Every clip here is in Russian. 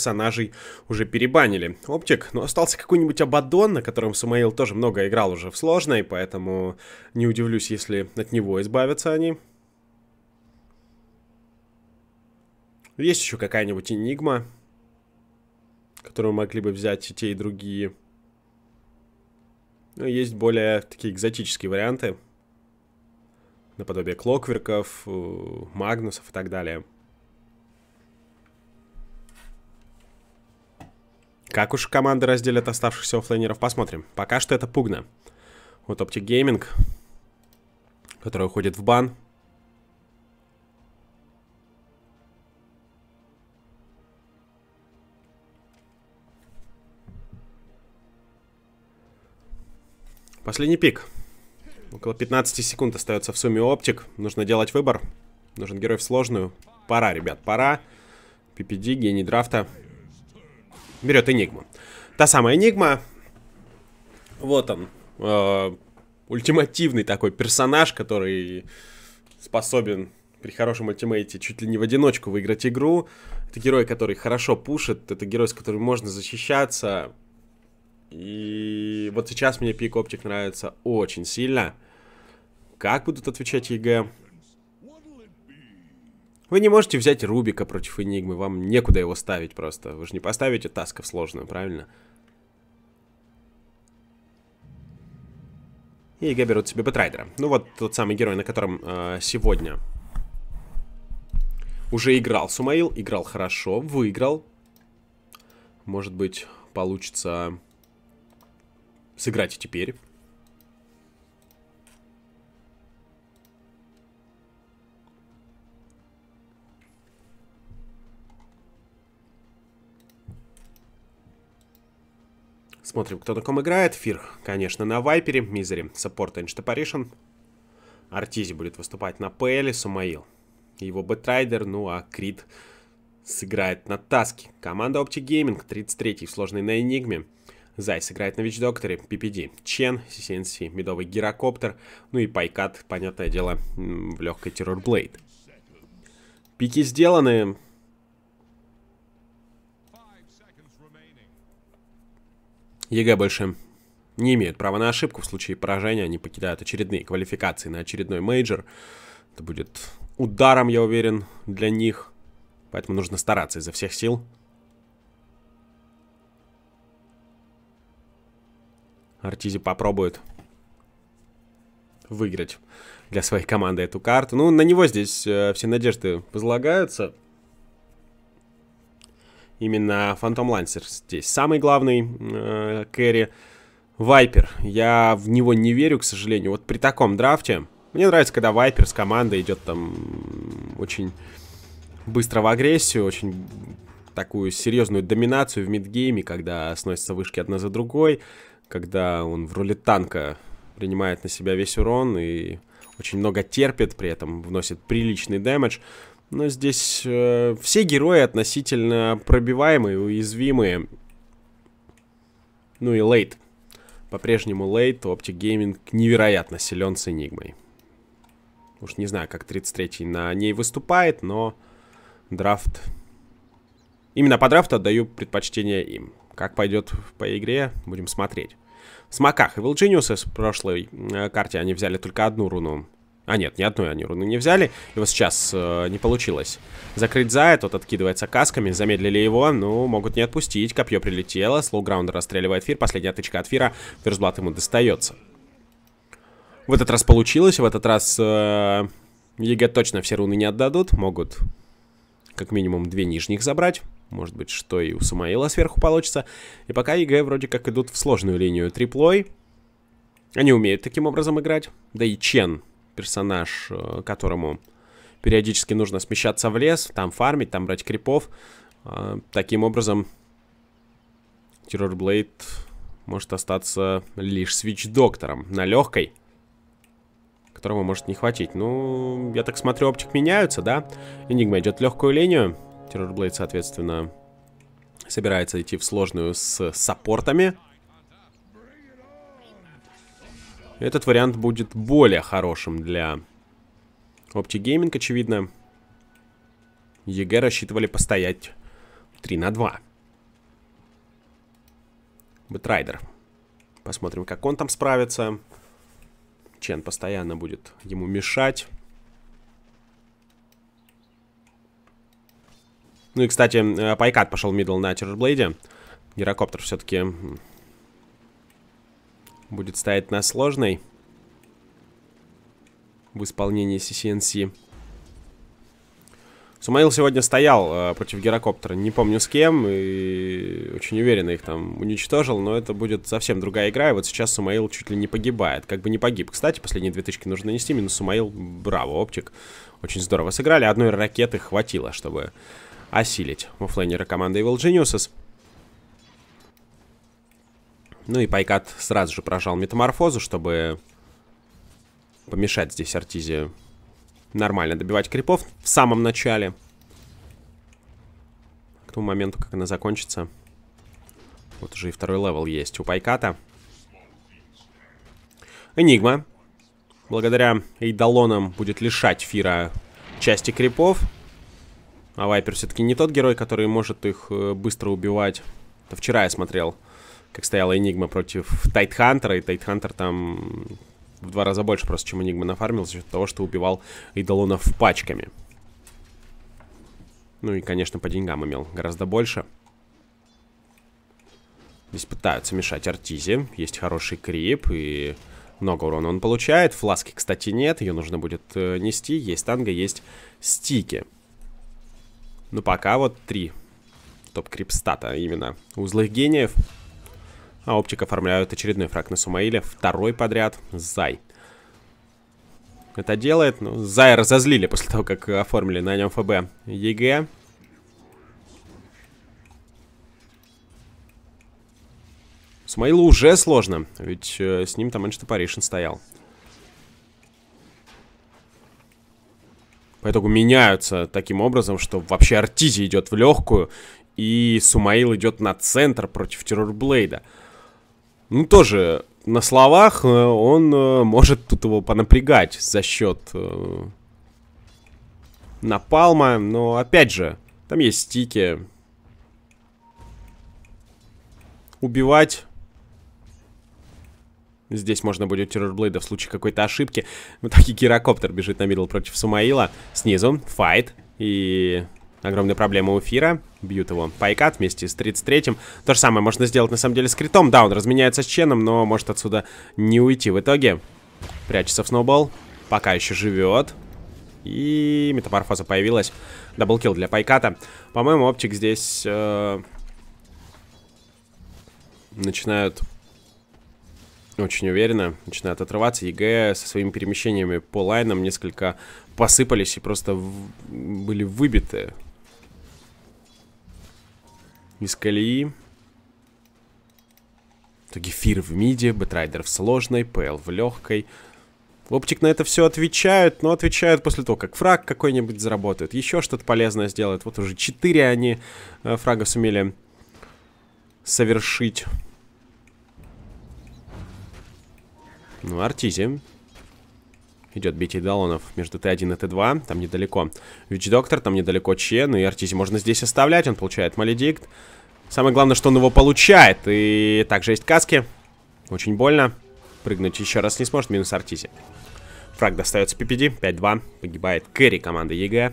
персонажей уже перебанили. Оптик, но остался какой-нибудь Абадон, на котором Самаил тоже много играл уже в сложной, поэтому не удивлюсь, если от него избавятся они. Есть еще какая-нибудь Энигма, которую могли бы взять и те, и другие. Но есть более такие экзотические варианты. Наподобие Клокверков, э, Магнусов и так далее. Как уж команды разделят оставшихся оффлейнеров, посмотрим. Пока что это Пугна. Вот Optic Gaming, который уходит в бан. Последний пик. Около 15 секунд остается в сумме оптик. Нужно делать выбор. Нужен герой в сложную. Пора, ребят, пора. PPD, гений драфта. Берет Энигму. Та самая Энигма. Вот он. Э, ультимативный такой персонаж, который способен при хорошем ультимейте чуть ли не в одиночку выиграть игру. Это герой, который хорошо пушит. Это герой, с которым можно защищаться. И вот сейчас мне пик OpTic нравится очень сильно. Как будут отвечать EG? Вы не можете взять Рубика против Энигмы, вам некуда его ставить просто. Вы же не поставите Таска в сложную, правильно? И EG берут себе Бэтрайдера. Ну вот тот самый герой, на котором э, сегодня уже играл Сумаил. Играл хорошо, выиграл. Может быть, получится сыграть и теперь. Смотрим, кто на ком играет. Фир, конечно, на Вайпере. Мизери, саппорт Ancient Apparition. Артизи будет выступать на ПЛ. Сумаил. Его Бэтрайдер. Ну, а Крид сыграет на Таске. Команда OpTic Gaming, 33-й в сложной на Энигме. Зай сыграет на Вич-Докторе, PPD, Чен, CCnC, мидовый Гирокоптер, ну и Пайкат, понятное дело, в легкой Террор Блейд. Пики сделаны. EG больше не имеют права на ошибку. В случае поражения они покидают очередные квалификации на очередной мейджор. Это будет ударом, я уверен, для них. Поэтому нужно стараться изо всех сил. Артизи попробует выиграть для своей команды эту карту. Ну, на него здесь э, все надежды возлагаются. Именно Фантом Лансер здесь самый главный э, кэрри. Вайпер. Я в него не верю, к сожалению. Вот при таком драфте... Мне нравится, когда Вайпер с командой идет там очень быстро в агрессию, очень такую серьезную доминацию в мидгейме, когда сносятся вышки одна за другой когда он в роли танка принимает на себя весь урон и очень много терпит, при этом вносит приличный дэмэдж. Но здесь э, все герои относительно пробиваемые, уязвимые. Ну и Лейт. По-прежнему Лейт, Optic Gaming невероятно силен с Энигмой. Уж не знаю, как 33-й на ней выступает, но драфт... Именно по драфту отдаю предпочтение им. Как пойдет по игре, будем смотреть. В смоках и Волджиниусы с прошлой э, карте они взяли только одну руну. А нет, ни одной они руны не взяли. И вот сейчас э, не получилось. Закрыть Зая, тот откидывается касками. Замедлили его, ну, могут не отпустить. Копье прилетело. Слоуграундер расстреливает Фир. Последняя тычка от Фира. First blood ему достается. В этот раз получилось. В этот раз э, EG точно все руны не отдадут. Могут как минимум две нижних забрать. Может быть, что и у Сумаила сверху получится. И пока EG вроде как идут в сложную линию триплой. Они умеют таким образом играть. Да и Чен, персонаж, э, которому периодически нужно смещаться в лес, там фармить, там брать крипов. Э, таким образом, Террорблейд может остаться лишь свич-доктором на легкой, которого может не хватить. Ну, я так смотрю, оптик меняются, да? Энигма идет легкую линию. Террорблейд, соответственно, собирается идти в сложную с саппортами. Этот вариант будет более хорошим для Opti Gaming, очевидно. EG рассчитывали постоять 3 на 2. Бэтрайдер. Посмотрим, как он там справится. Чен постоянно будет ему мешать. Ну и, кстати, э, Пайкат пошел middle на Террорблейде. Гирокоптер все-таки будет стоять на сложной в исполнении CCNC. Сумаил сегодня стоял э, против гирокоптера, не помню с кем, и очень уверенно их там уничтожил, но это будет совсем другая игра, и вот сейчас Сумаил чуть ли не погибает, как бы не погиб. Кстати, последние две тычки нужно нести, минус Сумаил, браво, оптик, очень здорово сыграли, одной ракеты хватило, чтобы осилить оффлейнера команды Evil Geniuses. Ну и Пайкат сразу же прожал метаморфозу, чтобы помешать здесь Артизе нормально добивать крипов в самом начале. К тому моменту, как она закончится. Вот уже и второй level есть у Пайката. Энигма. Благодаря Эйдалонам будет лишать Фира части крипов. А Вайпер все-таки не тот герой, который может их э, быстро убивать. Это вчера я смотрел, как стояла Энигма против Тайтхантера, и Тайтхантер там в два раза больше просто, чем Энигма нафармил, за счет того, что убивал идолонов пачками. Ну и, конечно, по деньгам имел гораздо больше. Здесь пытаются мешать Артизе. Есть хороший крип и много урона он получает. Фласки, кстати, нет. Ее нужно будет э, нести. Есть танго, есть стики. Ну, пока вот три топ-крипстата именно у злых гениев. А OpTic оформляют очередной фраг на Сумаиле. Второй подряд. Зай. Это делает. Ну, Зая разозлили после того, как оформили на нем ФБ EG. Сумаилу уже сложно, ведь э, с ним там Ancient Apparition стоял. По итогу меняются таким образом, что вообще Артизи идет в легкую, и Сумаил идет на центр против Террорблейда. Ну, тоже на словах э, он э, может тут его понапрягать за счет э, напалма, но опять же, там есть стики. Убивать Здесь можно будет террорблейда в случае какой-то ошибки. Вот так и гирокоптер бежит на middle против Сумаила. Снизу fight. И Огромная проблема у Фира. Бьют его Пайкат вместе с 33-м. То же самое можно сделать на самом деле с Критом. Да, он разменяется с Ченом, но может отсюда не уйти. В итоге прячется в snowball. Пока еще живет. И метаморфоза появилась. Double kill для Пайката. По-моему, OpTic здесь э, начинают очень уверенно, начинают отрываться. EG со своими перемещениями по лайнам несколько посыпались и просто были выбиты из колеи. То есть Фир в миде, Бэтрайдер в сложной, ПЛ в легкой. OpTic на это все отвечают, но отвечают после того, как фраг какой-нибудь заработает, еще что-то полезное сделают. Вот уже 4 они э, фрага сумели совершить. Ну, Артизи. Идет битьё Эйдалонов между Т1 и Т2. Там недалеко Вич-доктор, там недалеко Чен. И Артизи можно здесь оставлять. Он получает Маледикт. Самое главное, что он его получает. И также есть каски. Очень больно. Прыгнуть еще раз не сможет. Минус Артизи. Фраг достается PPD. 5-2. Погибает Carry команды EG.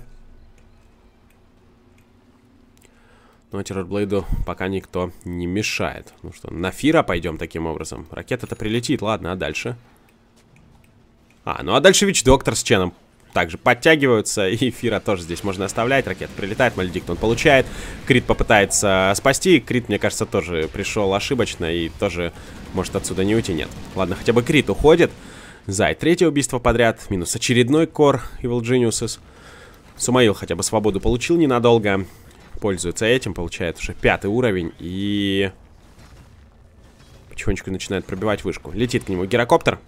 Но Террорблейду пока никто не мешает. Ну что, на Фира пойдем таким образом. Ракета-то прилетит. Ладно, а дальше? А, ну а дальше Вич-доктор с Ченом также подтягиваются, и Фира тоже здесь можно оставлять. Ракета прилетает, Мальдикт он получает. Крит попытается спасти. Крит, мне кажется, тоже пришел ошибочно и тоже может отсюда не уйти. Нет. Ладно, хотя бы Крит уходит. Зай, третье убийство подряд. Минус очередной кор Evil Geniuses. Сумаил хотя бы свободу получил ненадолго. Пользуется этим, получает уже пятый уровень. И потихонечку начинает пробивать вышку. Летит к нему гирокоптер.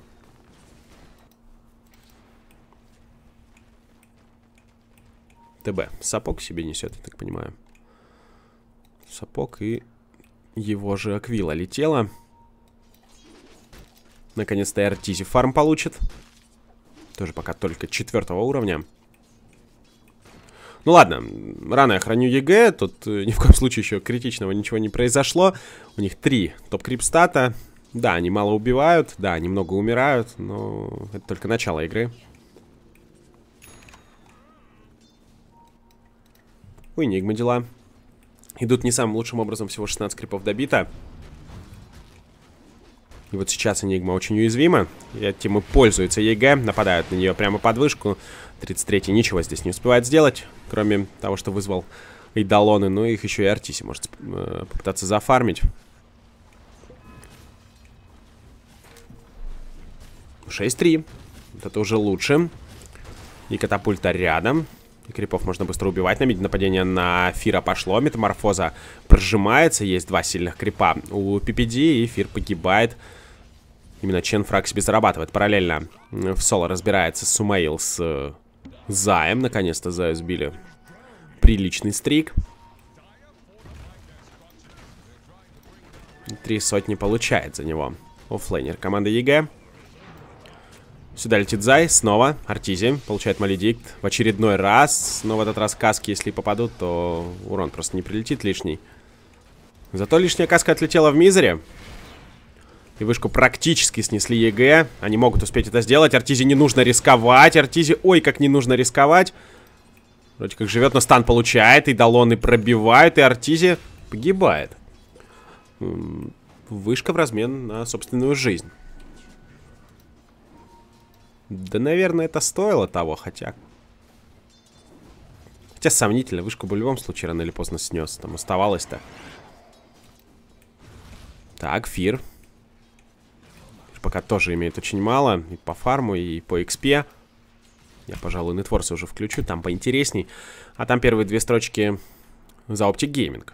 ТБ. Сапог себе несет, я так понимаю. Сапог и его же Аквила летела. Наконец-то Артизи фарм получит. Тоже пока только четвертого уровня. Ну ладно, рано я хороню EG, тут э, ни в коем случае еще критичного ничего не произошло. У них три топ-крипстата. Да, они мало убивают, да, они много умирают, но это только начало игры. У Энигмы дела. Идут не самым лучшим образом, всего 16 крипов добито. И вот сейчас Энигма очень уязвима. И этим и пользуется EG. Нападают на нее прямо под вышку. 33-й ничего здесь не успевает сделать, кроме того, что вызвал Эйдалоны. Ну, их еще и Артизи может э, попытаться зафармить. 6-3. Вот это уже лучше. И катапульта рядом. И крипов можно быстро убивать. На миде нападение на Фира пошло. Метаморфоза прожимается. Есть два сильных крипа у PPD. И Фир погибает. Именно Чен фраг себе зарабатывает. Параллельно в соло разбирается Сумаил с э, Заем. Наконец-то Зая сбили. Приличный streak. Три сотни получает за него. Оффлейнер команды EG. Сюда летит Зай, снова Артизи, получает Маледикт в очередной раз. Но в этот раз каски, если попадут, то урон просто не прилетит лишний. Зато лишняя каска отлетела в Мизере. И вышку практически снесли EG. Они могут успеть это сделать. Артизи не нужно рисковать. Артизи, ой, как не нужно рисковать. Вроде как живет, но стан получает. Эйдалоны пробивают, и Артизи погибает. Вышка в размен на собственную жизнь. Да, наверное, это стоило того, хотя... Хотя сомнительно, вышку бы в любом случае рано или поздно снес. Там оставалось-то. Так, Фир. Пока тоже имеет очень мало. И по фарму, и по XP. Я, пожалуй, Нетворса уже включу. Там поинтересней. А там первые две строчки за Optic Gaming.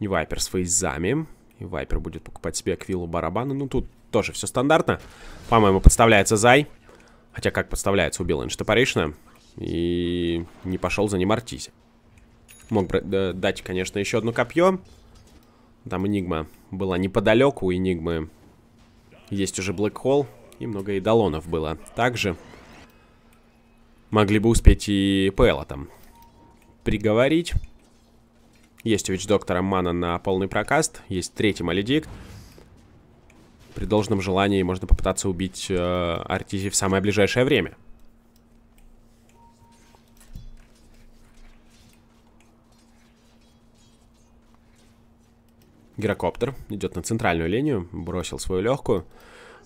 И Вайпер с фейзами. И Вайпер будет покупать себе Аквилу барабаны. Ну, тут тоже все стандартно. По-моему, подставляется Зай. Хотя как подставляется, убил Энштепаришна. И не пошел за ним Артизи. Мог дать, конечно, еще одно копье. Там Энигма была неподалеку. У Энигмы есть уже Блэк Холл. И много идолонов было. Также могли бы успеть и Пэла там приговорить. Есть у Вич-доктора мана на полный прокаст. Есть третий Маледикт. При должном желании можно попытаться убить э, Артизи в самое ближайшее время. Гирокоптер идет на центральную линию, бросил свою легкую.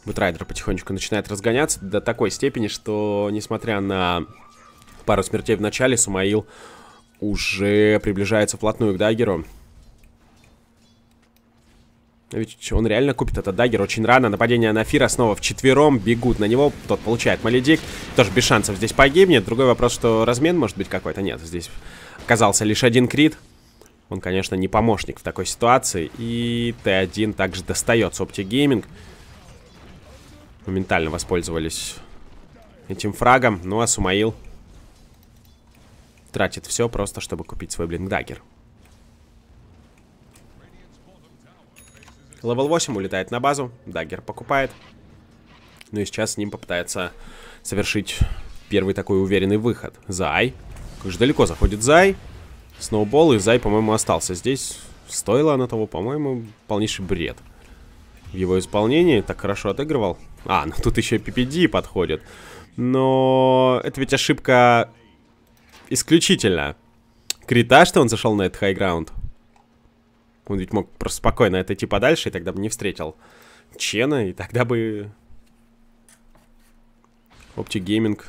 Бэтрайдер потихонечку начинает разгоняться до такой степени, что, несмотря на пару смертей в начале, Сумаил уже приближается вплотную к Даггеру. Ведь он реально купит этот dagger очень рано. Нападение на Фира снова в четвером. Бегут на него. Тот получает Maledict. Тоже без шансов здесь погибнет. Другой вопрос, что размен может быть какой-то. Нет, здесь оказался лишь один Cr1t. Он, конечно, не помощник в такой ситуации. И T1 также OpTic Gaming. Моментально воспользовались этим фрагом. Ну а Сумаил тратит все просто, чтобы купить свой blink dagger. Левел 8 улетает на базу. Даггер покупает. Ну и сейчас с ним попытается совершить первый такой уверенный выход. Зай. Как же далеко заходит Зай. Сноубол и Зай, по-моему, остался здесь. Стоило оно того, по-моему, полнейший бред. В его исполнении так хорошо отыгрывал. А, ну тут еще и PPD подходит. Но это ведь ошибка исключительно Крита, что он зашел на этот хайграунд. Он ведь мог просто спокойно отойти подальше, и тогда бы не встретил Чена, и тогда бы... Optic Gaming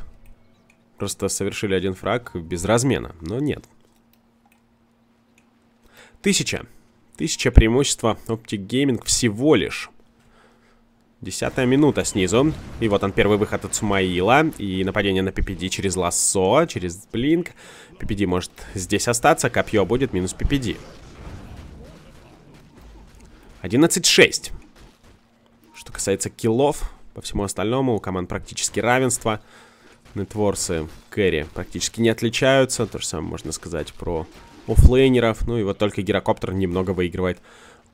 просто совершили один фраг без размена, но нет. Тысяча. Тысяча преимущества Optic Gaming всего лишь. Десятая минута снизу. И вот он первый выход от Сумаила. И нападение на PPD через лассо, через блинк. PPD может здесь остаться. Копье будет минус PPD. 11-6. Что касается киллов, по всему остальному у команд практически равенство. Нетворсы Кэрри практически не отличаются. То же самое можно сказать про оффлейнеров. Ну и вот только гирокоптер немного выигрывает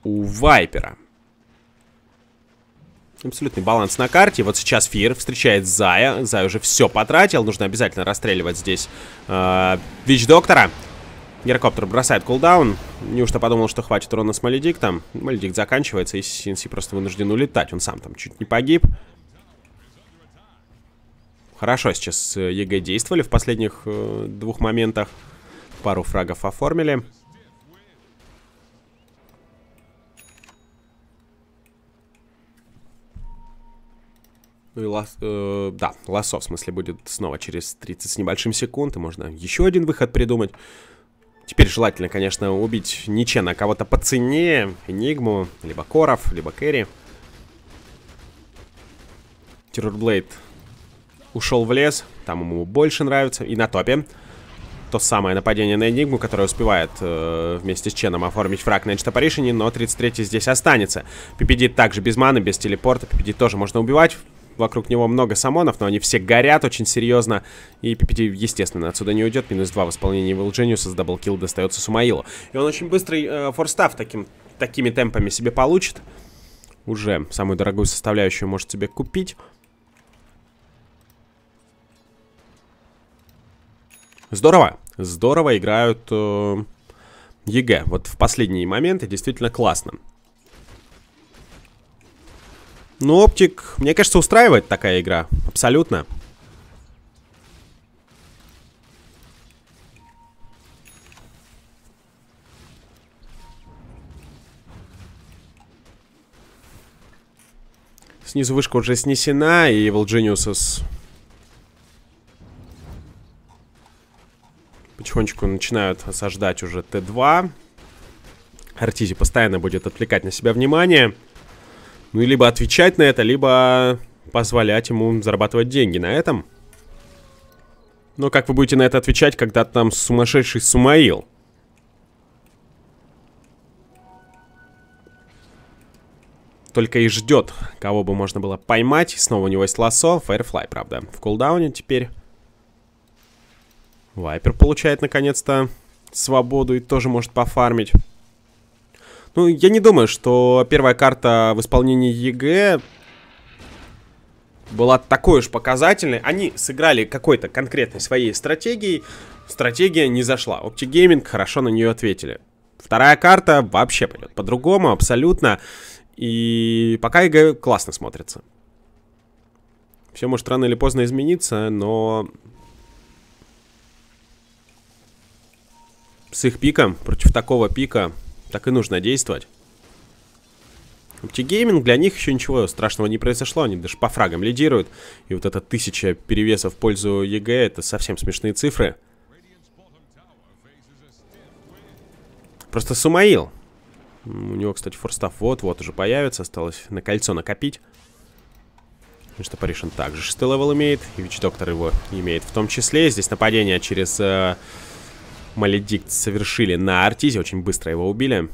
у Вайпера. Абсолютный баланс на карте. Вот сейчас Фир встречает Зая. Зай уже все потратил. Нужно обязательно расстреливать здесь э, Witch-доктора. Gyrocopter бросает Call Down. Неужто подумал, что хватит урона с Maledict ом? Maledict заканчивается, и Синси просто вынужден улетать. Он сам там чуть не погиб. Хорошо сейчас э, EG действовали в последних э, двух моментах. Пару фрагов оформили. Ну и лас... Э, да, лосо, в смысле, будет снова через 30 с небольшим секунд. И можно еще один выход придумать. Теперь желательно, конечно, убить Ничена кого-то по цене. Энигму, либо Коров, либо Кэрри. Террорблейд ушел в лес. Там ему больше нравится. И на топе. То самое нападение на Энигму, которое успевает э, вместе с Ченом оформить фраг на Эдж но 33-й здесь останется. PPD также без маны, без телепорта. PPD тоже можно убивать вокруг него много summon ов, но они все горят очень серьезно. И PPD, естественно, отсюда не уйдет. Минус 2 в исполнении Evil Geniuses с double kill достается Сумаилу. И он очень быстрый э, Force Staff таким, такими темпами себе получит. Уже самую дорогую составляющую может себе купить. Здорово. Здорово играют э, EG. Вот в последние моменты действительно классно. Ну, OpTic, мне кажется, устраивает такая игра. Абсолютно. Снизу вышка уже снесена, и Evil Geniuses потихонечку начинают осаждать уже Т2. Артизи постоянно будет отвлекать на себя внимание. Ну и либо отвечать на это, либо позволять ему зарабатывать деньги на этом. Но как вы будете на это отвечать, когда там сумасшедший Сумаил? Только и ждет, кого бы можно было поймать. Снова у него есть лассо. Firefly, правда, в кулдауне теперь. Viper получает, наконец-то, свободу и тоже может пофармить. Ну, я не думаю, что первая карта в исполнении EG была такой уж показательной. Они сыграли какой-то конкретной своей стратегией. Стратегия не зашла. OpTic Gaming хорошо на нее ответили. Вторая карта вообще пойдет по-другому, абсолютно. И пока EG классно смотрится. Все может рано или поздно измениться, но... С их пиком, против такого пика, так и нужно действовать. OpTic Gaming для них еще ничего страшного не произошло, они даже по фрагам лидируют. И вот эта тысяча перевесов в пользу EG, это совсем смешные цифры. Просто Сумаил. У него, кстати, Force Staff вот-вот уже появится, осталось на кольцо накопить. Потому что Apparition также шестой level имеет, и Witch Doctor его имеет в том числе. Здесь нападение через... Э Maledict совершили на Arteezy. Очень быстро его убили.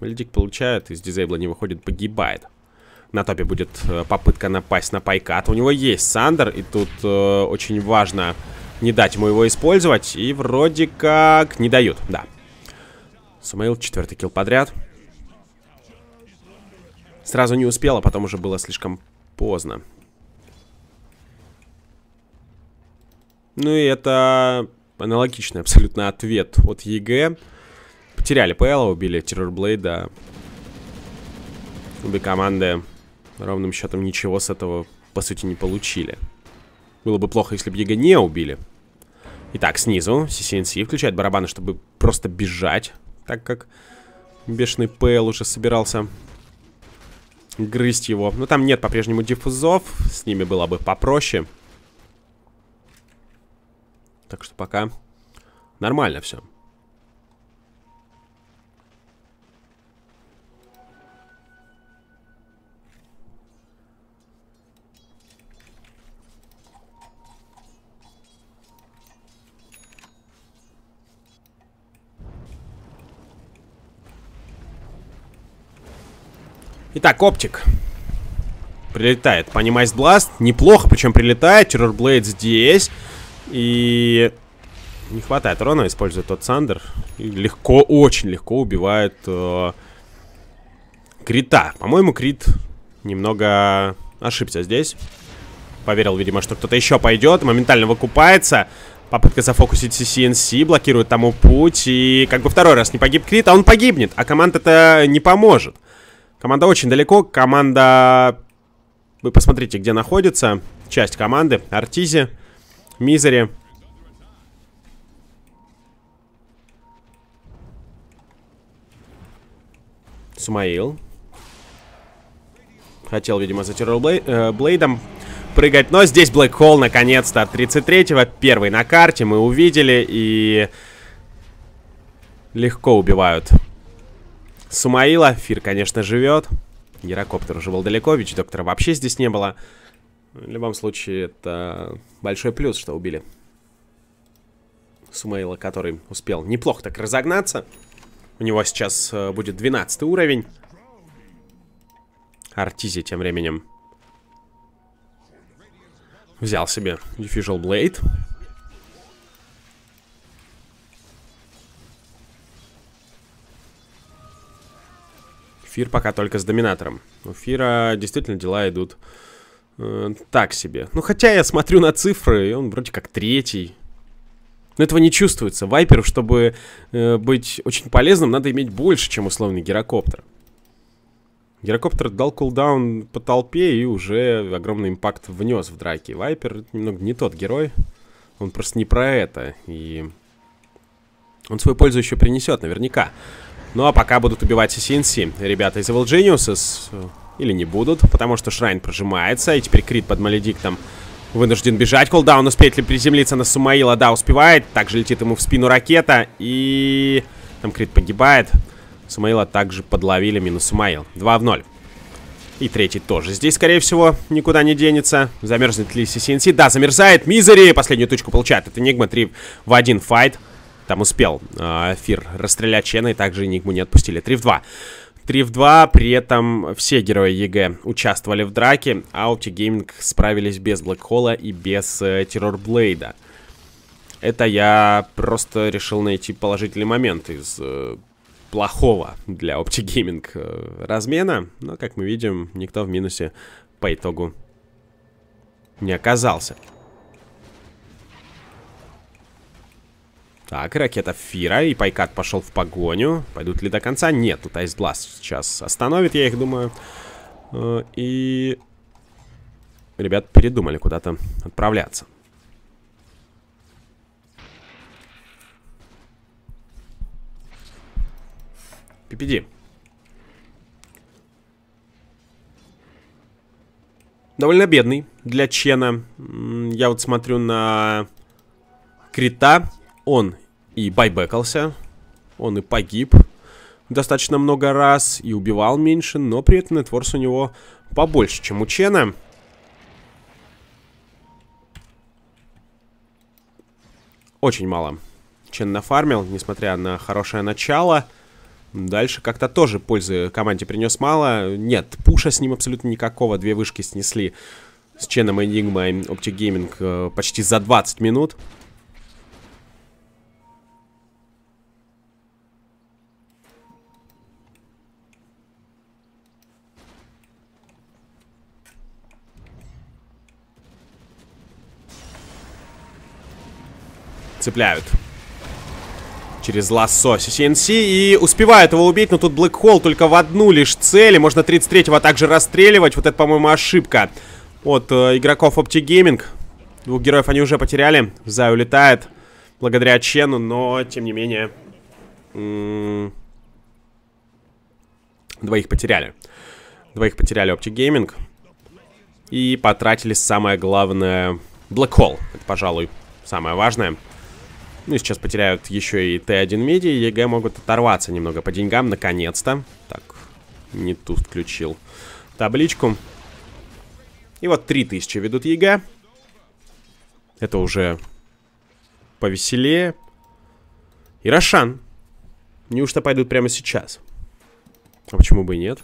Maledict получает, из disable а не выходит, погибает. На топе будет э, попытка напасть на Пайкат. У него есть Sunder, и тут э, очень важно не дать ему его использовать. И вроде как не дают, да. Сумаил четвертый kill подряд. Сразу не успел, а потом уже было слишком поздно. Ну и это аналогичный абсолютно ответ от EG. Потеряли PL, убили Terrorblade а. Обе команды ровным счетом ничего с этого, по сути, не получили. Было бы плохо, если бы EG не убили. Итак, снизу CCnC включает барабаны, чтобы просто бежать, так как бешеный ПЛ уже собирался грызть его. Но там нет по-прежнему диффузов, с ними было бы попроще. Так что пока нормально все. Итак, оптик. Прилетает. Понимайс Бласт. Неплохо, причем прилетает. Террорблейд здесь. И не хватает урона, использует тот Сандер. И легко, очень легко убивает э, Крита. По-моему, Крит немного ошибся здесь. Поверил, видимо, что кто-то еще пойдет. Моментально выкупается. Попытка зафокусить CNC, блокирует тому путь. И как бы второй раз не погиб Крит, а он погибнет. А команда это не поможет. Команда очень далеко. Команда... Вы посмотрите, где находится. Часть команды. Артизи, Мизери. Сумаил. Хотел, видимо, за Террорблейдом э, прыгать. Но здесь Блэк Холл, наконец-то, от 33-го. Первый на карте мы увидели. И легко убивают Сумаила. Фир, конечно, живет. Герокоптер уже был далеко, ведь доктора вообще здесь не было. В любом случае, это большой плюс, что убили Сумаила, который успел неплохо так разогнаться. У него сейчас э, будет 12 уровень. Артизи тем временем взял себе Diffusal Blade. Фир пока только с доминатором. У Фира действительно дела идут э, так себе. Ну, хотя я смотрю на цифры, и он вроде как третий. Но этого не чувствуется. Вайперу, чтобы э, быть очень полезным, надо иметь больше, чем условный гирокоптер. Гирокоптер дал кулдаун по толпе и уже огромный импакт внес в драке. Вайпер немного не тот герой. Он просто не про это. И он свою пользу еще принесет наверняка. Ну а пока будут убивать CNC. Ребята из Evil Geniuses э, или не будут, потому что Шрайн прожимается. И теперь Крит под Маледиктом вынужден бежать. Колдаун успеет ли приземлиться на Сумаила? Да, успевает. Также летит ему в спину ракета. И там Крит погибает. Сумаила также подловили минус Сумаил. 2 в 0. И третий тоже. Здесь, скорее всего, никуда не денется. Замерзнет ли CNC? Да, замерзает. Мизери последнюю точку получает. Это Нигма 3 в 1 fight. Там успел э, Фир расстрелять Чена, и также Нигму не отпустили. 3 в 2. 3 в 2, при этом все герои EG участвовали в драке, а OpTic Gaming справились без Black Hole а и без э, Terrorblade а. Это я просто решил найти положительный момент из э, плохого для OpTic Gaming э, размена. Но, как мы видим, никто в минусе по итогу не оказался. Так, ракета Фира, и Пайкат пошел в погоню. Пойдут ли до конца? Нет, тут Айсбласт сейчас остановит, я их думаю. Э, и... Ребят передумали куда-то отправляться. PPD. Довольно бедный для Чена. Я вот смотрю на Крита. Он и байбекался. Он и погиб достаточно много раз. И убивал меньше. Но при этом нетворс у него побольше, чем у Чена. Очень мало. Чен нафармил, несмотря на хорошее начало. Дальше как-то тоже пользы команде принес мало. Нет, пуша с ним абсолютно никакого. Две вышки снесли с Ченом и Optic Gaming э, почти за 20 минут. Цепляют через лассо CNC и успевает его убить, но тут Блэк Холл только в одну лишь цель, можно 33-го также расстреливать, вот это, по-моему, ошибка от э, игроков OpTic Gaming. Двух героев они уже потеряли, Зай улетает благодаря Чену, но, тем не менее, двоих потеряли. Двоих потеряли OpTic Gaming и потратили самое главное Black Hole, это, пожалуй, самое важное. Ну и сейчас потеряют еще и T1 мид, и EG могут оторваться немного по деньгам, наконец-то. Так, net worth включил табличку. И вот 3000 ведут EG. Это уже повеселее. И Рошан. Неужто пойдут прямо сейчас? А почему бы и нет?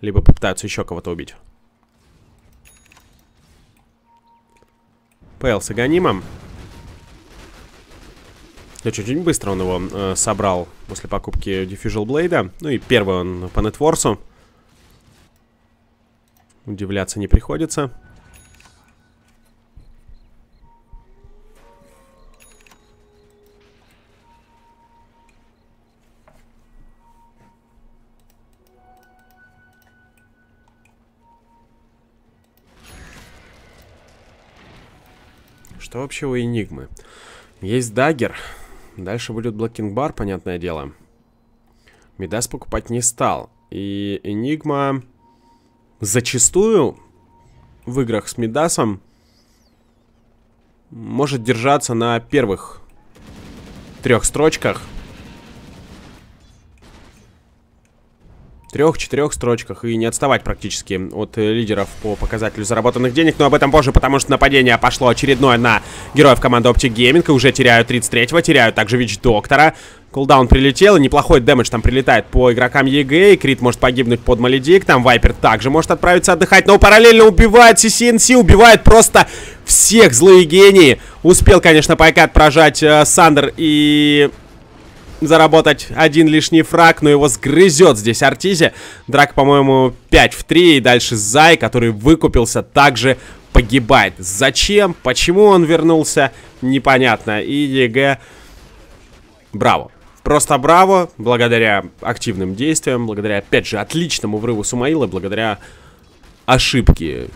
Либо попытаются еще кого-то убить. PL с Aghanim ом. Короче, очень быстро он его э, собрал после покупки Diffusal Blade. Ну и первый он по нетворсу. Удивляться не приходится. Что вообще у Энигмы? Есть dagger. Дальше будет Black King Bar, понятное дело. Медас покупать не стал. И Энигма зачастую в играх с Медасом может держаться на первых трех строчках трех-четырех строчках и не отставать практически от э, лидеров по показателю заработанных денег. Но об этом позже, потому что нападение пошло очередное на героев команды OpTic Gaming. И уже теряют 33-го, теряют также Witch-доктора. Call Down прилетел, и неплохой damage там прилетает по игрокам EG. Cr1t может погибнуть под Maledict. Там Viper также может отправиться отдыхать, но параллельно убивает CCnC, убивает просто всех злые гении. Успел, конечно, Пайкат прожать э, Sunder и заработать один лишний фраг, но его сгрызет здесь Arteezy. Драка, по-моему, 5 в 3. И дальше Зай, который выкупился, также погибает. Зачем? Почему он вернулся? Непонятно. И EG... Браво. Просто браво, благодаря активным действиям, благодаря, опять же, отличному врыву Сумаила, благодаря ошибке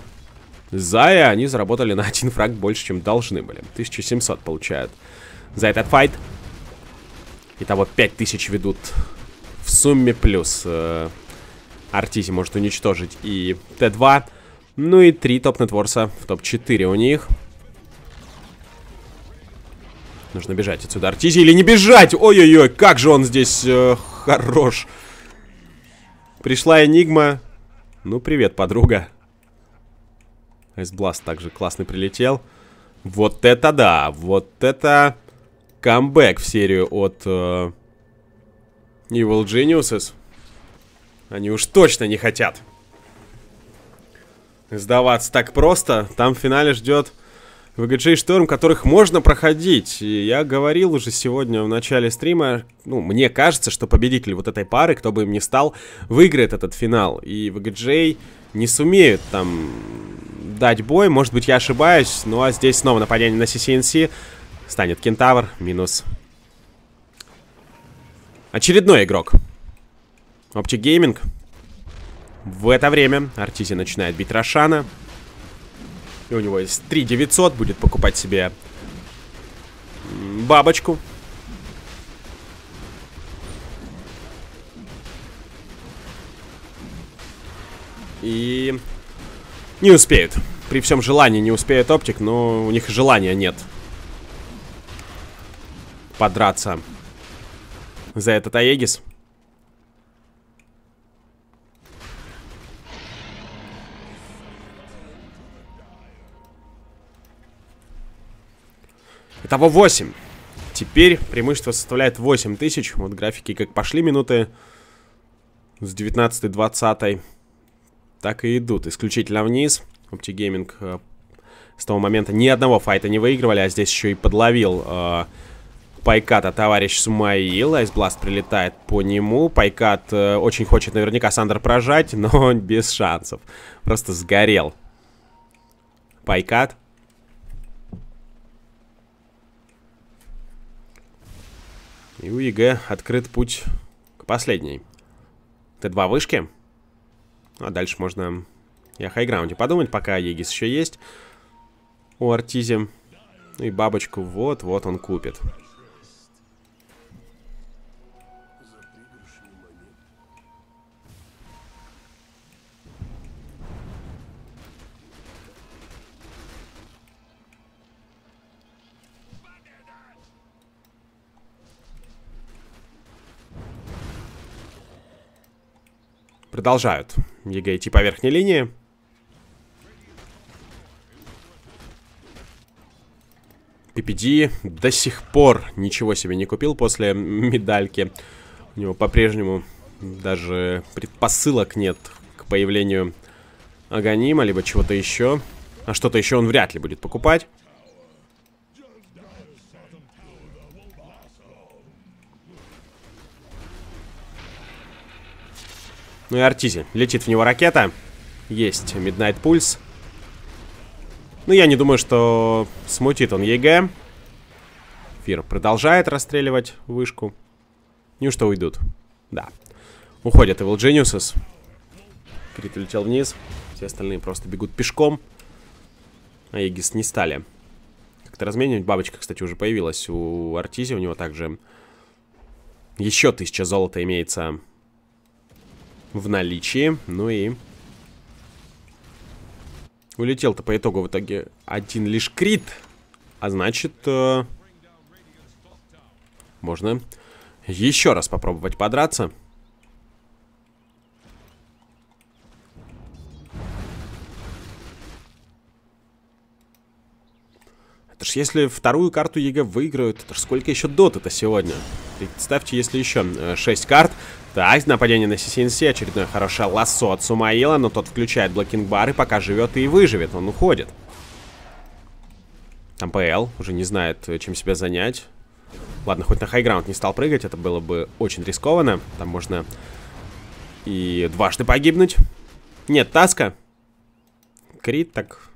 Зая, они заработали на один фраг больше, чем должны были. 1700 получают за этот fight. Итого 5000 ведут в сумме, плюс э, Артизи может уничтожить и Т2. Ну и три топ-нетворса в топ-4 у них. Нужно бежать отсюда. Артизи или не бежать? Ой-ой-ой, как же он здесь э, хорош. Пришла Энигма. Ну, привет, подруга. Айсбласт также классно прилетел. Вот это да, вот это камбэк в серию от uh, Evil Geniuses. Они уж точно не хотят сдаваться так просто. Там в финале ждет VGJ Шторм, которых можно проходить. И я говорил уже сегодня в начале стрима, ну, мне кажется, что победитель вот этой пары, кто бы им ни стал, выиграет этот финал. И VGJ не сумеют там дать бой. Может быть, я ошибаюсь, ну а здесь снова нападение на CCNC. Станет кентавр. Минус. Очередной игрок. Optic Gaming. В это время Артизи начинает бить Рошана. И у него есть 3900. Будет покупать себе бабочку. И не успеют. При всем желании не успеет оптик, но у них желания нет подраться за этот Аегис. Итого 8. Теперь преимущество составляет 8 тысяч. Вот графики как пошли минуты с 19-20. Так и идут. Исключительно вниз. OptiGaming э, с того момента ни одного файта не выигрывали, а здесь еще и подловил э, Пайката товарищ Сумаил. Айсбласт прилетает по нему. Пайкат э, очень хочет наверняка Сандер прожать, но без шансов. Просто сгорел. Пайкат. И у EG открыт путь к последней. Т2 вышки. Ну, а дальше можно и о хайграунде подумать, пока Aegis еще есть. У Артизи. Ну и бабочку вот-вот он купит. Продолжают EG идти по верхней линии. PPD до сих пор ничего себе не купил после медальки. У него по-прежнему даже предпосылок нет к появлению Аганима, либо чего-то еще. А что-то еще он вряд ли будет покупать. Ну и Артизи. Летит в него ракета. Есть Midnight Pulse. Ну, я не думаю, что смутит он EG. Фир продолжает расстреливать вышку. Неужто уйдут? Да. Уходят Evil Geniuses. Крит улетел вниз. Все остальные просто бегут пешком. А Aegis не стали. Как-то разменивать. Бабочка, кстати, уже появилась у Артизи. У него также еще тысяча золота имеется в наличии. Ну и... Улетел-то по итогу в итоге один лишь крит. А значит... Э, можно еще раз попробовать подраться. Это ж если вторую карту EG выиграют, это ж сколько еще доты-то сегодня? Представьте, если еще 6 э, карт. Так, нападение на CCNC, очередное хорошее лассо от Сумаила, но тот включает Black King Bar и пока живет и выживет, он уходит. Там PL уже не знает, э, чем себя занять. Ладно, хоть на хайграунд не стал прыгать, это было бы очень рискованно. Там можно и дважды погибнуть. Нет, таска. Крит так...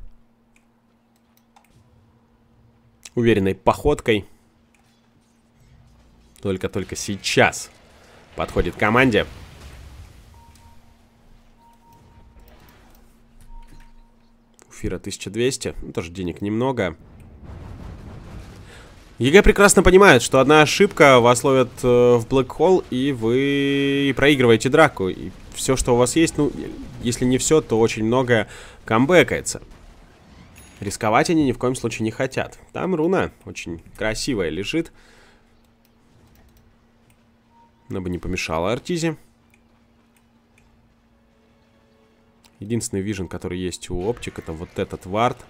Уверенной походкой. Только-только сейчас подходит команде. У Фира 1200. Ну, тоже денег немного. EG прекрасно понимает, что одна ошибка вас ловят э, в Black Hole, и вы проигрываете драку. И все, что у вас есть, ну, если не все, то очень многое камбэкается. Рисковать они ни в коем случае не хотят. Там руна очень красивая лежит. Она бы не помешала Артизе. Единственный вижен, который есть у Оптик, это вот этот вард.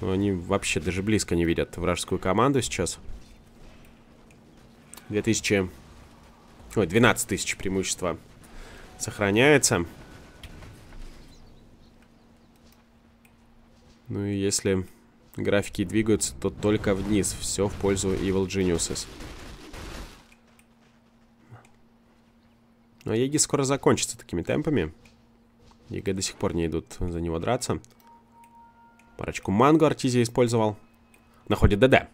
Но они вообще даже близко не видят вражескую команду сейчас. 2000... Ой, 12 тысяч преимущества сохраняется. Ну и если графики двигаются, то только вниз. Все в пользу Evil Geniuses. Но Aegis скоро закончится такими темпами. EG до сих пор не идут за него драться. Парочку манго Артизи использовал. Находит ДД.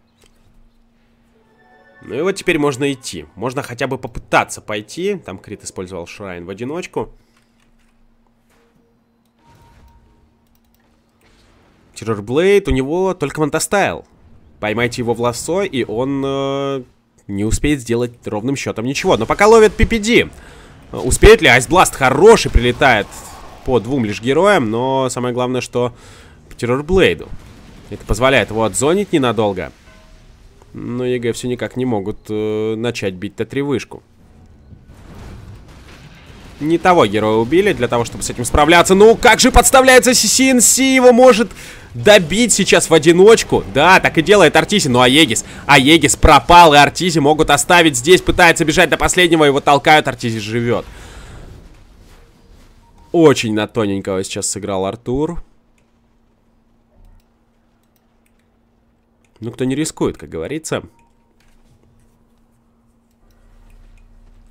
Ну и вот теперь можно идти. Можно хотя бы попытаться пойти. Там Крит использовал Shrine в одиночку. Terrorblade, у него только Manta Style. Поймайте его в лассо, и он э, не успеет сделать ровным счетом ничего. Но пока ловит PPD. Успеет ли? Ice Blast хороший прилетает по двум лишь героям, но самое главное, что Террорблейду. Это позволяет его отзонить ненадолго. Но EG все никак не могут э, начать бить Т-3 вышку. Не того героя убили для того, чтобы с этим справляться. Ну, как же подставляется CNC, его может добить сейчас в одиночку. Да, так и делает Артизи. Ну, а Aegis, а Aegis пропал, и Артизи могут оставить здесь, пытается бежать до последнего, его толкают, Артизи живет. Очень на тоненького сейчас сыграл Артур. Ну, кто не рискует, как говорится.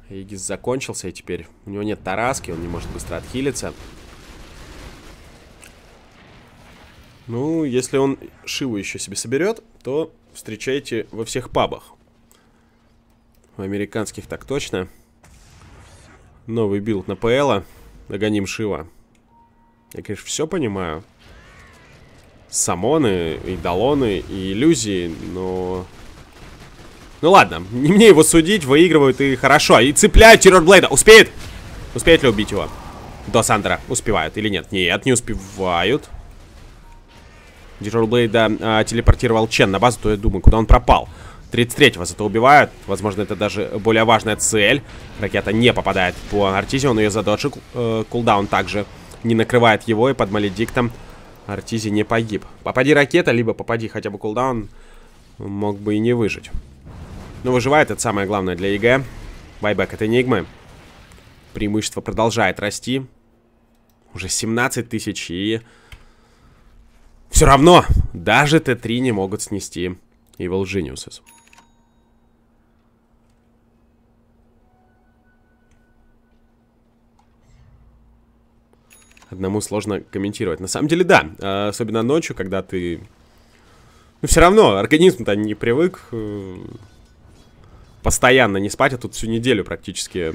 Егис закончился, и теперь у него нет тараски, он не может быстро отхилиться. Ну, если он Шиву еще себе соберет, то встречайте во всех пабах. В американских так точно. Новый build на PL а. Дагон и Шива. Я, конечно, все понимаю саммоны, эйдолоны, и иллюзии, но... Ну ладно, не мне его судить, выигрывают и хорошо. И цепляют террорблейда. Успеет? Успеет ли убить его? До Сандера. Успевают или нет? Нет, не успевают. Террорблейда а, телепортировал Чен на базу, то я думаю, куда он пропал. 33-го зато убивают. Возможно, это даже более важная цель. Ракета не попадает по Артизе, он ее задоджил. Э, Call Down также не накрывает его, и под Маледиктом Артизи не погиб. Попади ракета, либо попади хотя бы Call Down, мог бы и не выжить. Но выживает, это самое главное для EG. Buyback от Энигмы. Преимущество продолжает расти. Уже 17 тысяч и... Все равно, даже Т3 не могут снести Evil Geniuses. одному сложно комментировать. На самом деле, да. А, особенно ночью, когда ты... Ну, все равно, организм-то не привык э, постоянно не спать, а тут всю неделю практически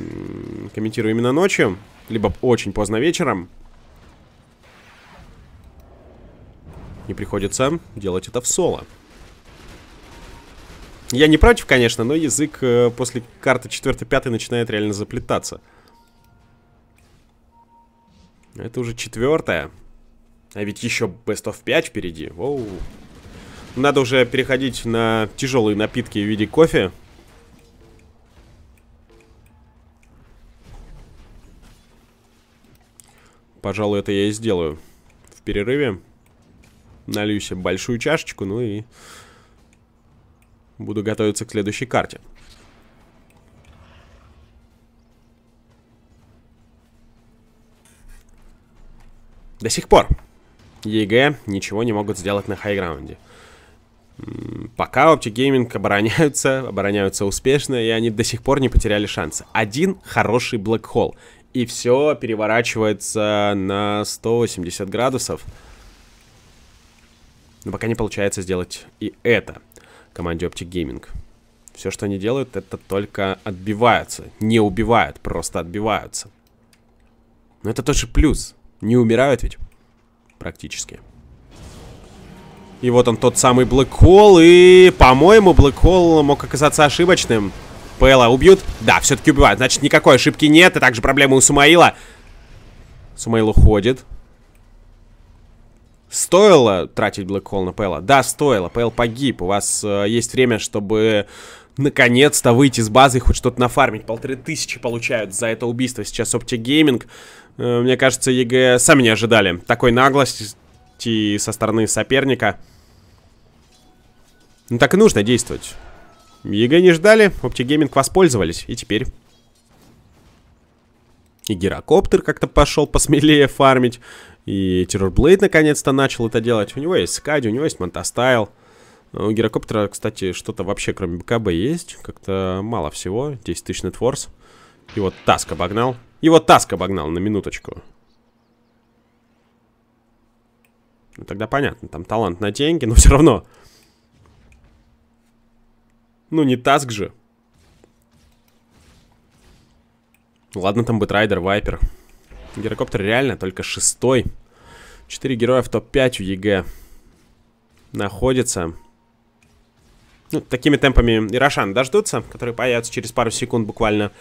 комментирую именно ночью, либо очень поздно вечером. И приходится делать это в соло. Я не против, конечно, но язык э, после карты 4-5 начинает реально заплетаться. Это уже четвертая. А ведь еще Best of 5 впереди. Воу. Надо уже переходить на тяжелые напитки в виде кофе. Пожалуй, это я и сделаю в перерыве. Налью себе большую чашечку, ну и Буду готовиться к следующей карте. До сих пор EG ничего не могут сделать на хайграунде. Пока Optic Gaming обороняются, обороняются успешно, и они до сих пор не потеряли шансы. Один хороший Black и все переворачивается на 180 градусов. Но пока не получается сделать и это команде Optic Gaming. Все, что они делают, это только отбиваются. Не убивают, просто отбиваются. Но это тоже плюс. Не умирают ведь. Практически. И вот он тот самый Black Hole. И, по-моему, Black Hole мог оказаться ошибочным. PL а убьют? Да, все-таки убивают. Значит, никакой ошибки нет. И также проблемы у Сумаила. Сумаил уходит. Стоило тратить Black Hole на PL а? Да, стоило. PL погиб. У вас э, есть время, чтобы наконец-то выйти с базы и хоть что-то нафармить. Полторы тысячи получают за это убийство сейчас Optic Gaming. Э, мне кажется, EG сами не ожидали такой наглости со стороны соперника. Ну так и нужно действовать. EG не ждали, Optic Gaming воспользовались. И теперь... И гирокоптер как-то пошел посмелее фармить. И Террорблейд наконец-то начал это делать. У него есть Скади, у него есть Manta Style. У Гирокоптера, кстати, что-то вообще кроме БКБ есть. Как-то мало всего. 10 тысяч net worth. И вот Таск обогнал. Вот Таск обогнал на минуточку. Ну, тогда понятно. Там талант на деньги, но все равно. Ну, не Таск же. Ладно, там Бэтрайдер, Вайпер. Гирокоптер реально только шестой. Четыре героя в топ-5 в EG находится. Ну, такими темпами и Рошан дождутся, которые появятся через пару секунд буквально.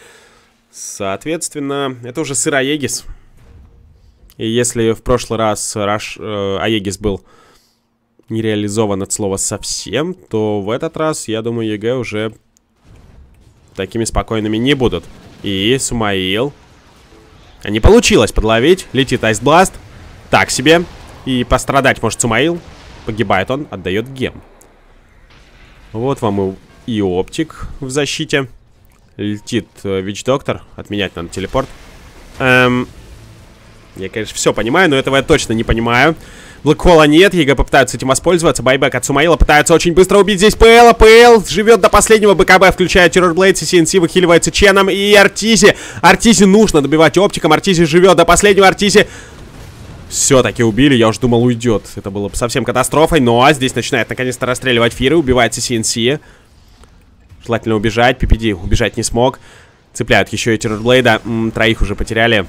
Соответственно, это уже сыр, Aegis. И если в прошлый раз Рош, э, Аегис был не реализован от слова совсем, то в этот раз, я думаю, EG уже такими спокойными не будут. И Сумаил не получилось подловить. Летит Ice Blast. Так себе. И пострадать может Сумаил. Погибает он, отдает gem. Вот вам и, и Optic в защите. Летит э, Вич-доктор. Отменять надо телепорт. Эм, я, конечно, все понимаю, но этого я точно не понимаю. Блэкхола нет, EG попытаются этим воспользоваться. Buyback от Сумаила пытаются очень быстро убить здесь ПЛ. ПЛ живет до последнего БКБ, включая Террорблейд, CCnC выхиливается Ченом и Артизи. Артизи нужно добивать оптиком. Артизи живет до последнего. Артизи все-таки убили, я уж думал уйдет. Это было бы совсем катастрофой, но здесь начинает наконец-то расстреливать Fear, и, убивается CCnC. Желательно убежать, PPD убежать не смог. Цепляют еще и Террорблейда, троих уже потеряли.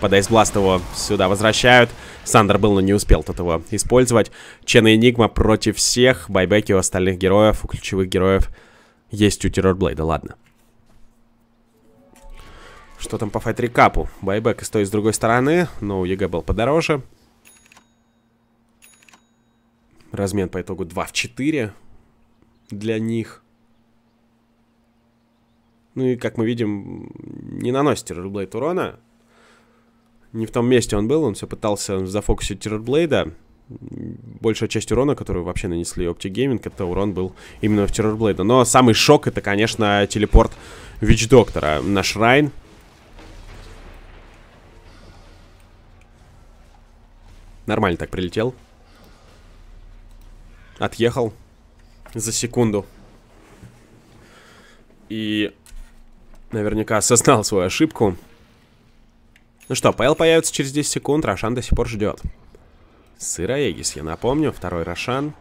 Под Ice Blast его сюда возвращают. Сандер был, но не успел тут его использовать. Чен и Энигма против всех. Байбеки у остальных героев, у ключевых героев есть у Террорблейда, ладно. Что там по файт-рекапу? Buyback стоит с другой стороны, но у EG был подороже. Размен по итогу 2 в 4 для них. Ну и, как мы видим, не наносит Террорблейд урона не в том месте он был, он все пытался зафокусить Террорблейда. Большая часть урона, которую вообще нанесли Optic Gaming, это урон был именно в Террорблейда. Но самый шок это, конечно, телепорт Вич Доктора на Шрайн. Нормально так прилетел. Отъехал за секунду. И наверняка осознал свою ошибку. Ну что, ПЛ появится через 10 секунд, Рошан до сих пор ждет. Сыроегис, я напомню, второй Рошан.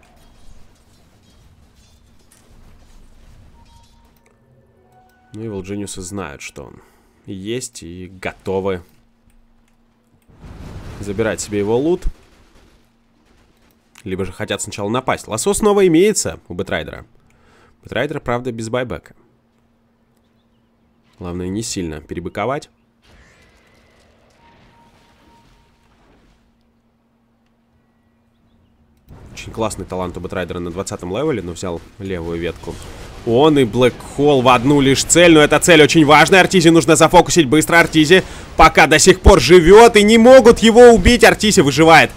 Ну и Волджиниусы знают, что он есть и готовы забирать себе его лут. Либо же хотят сначала напасть. Лассо снова имеется у Бэтрайдера. Бэтрайдер, правда, без байбека. Главное, не сильно перебыковать. Классный талант у Бэтрайдера на 20 левеле, но взял левую ветку. Он и Блэк Холл в одну лишь цель, но эта цель очень важная. Артизе нужно зафокусить быстро. Артизе пока до сих пор живет и не могут его убить. Артизе выживает.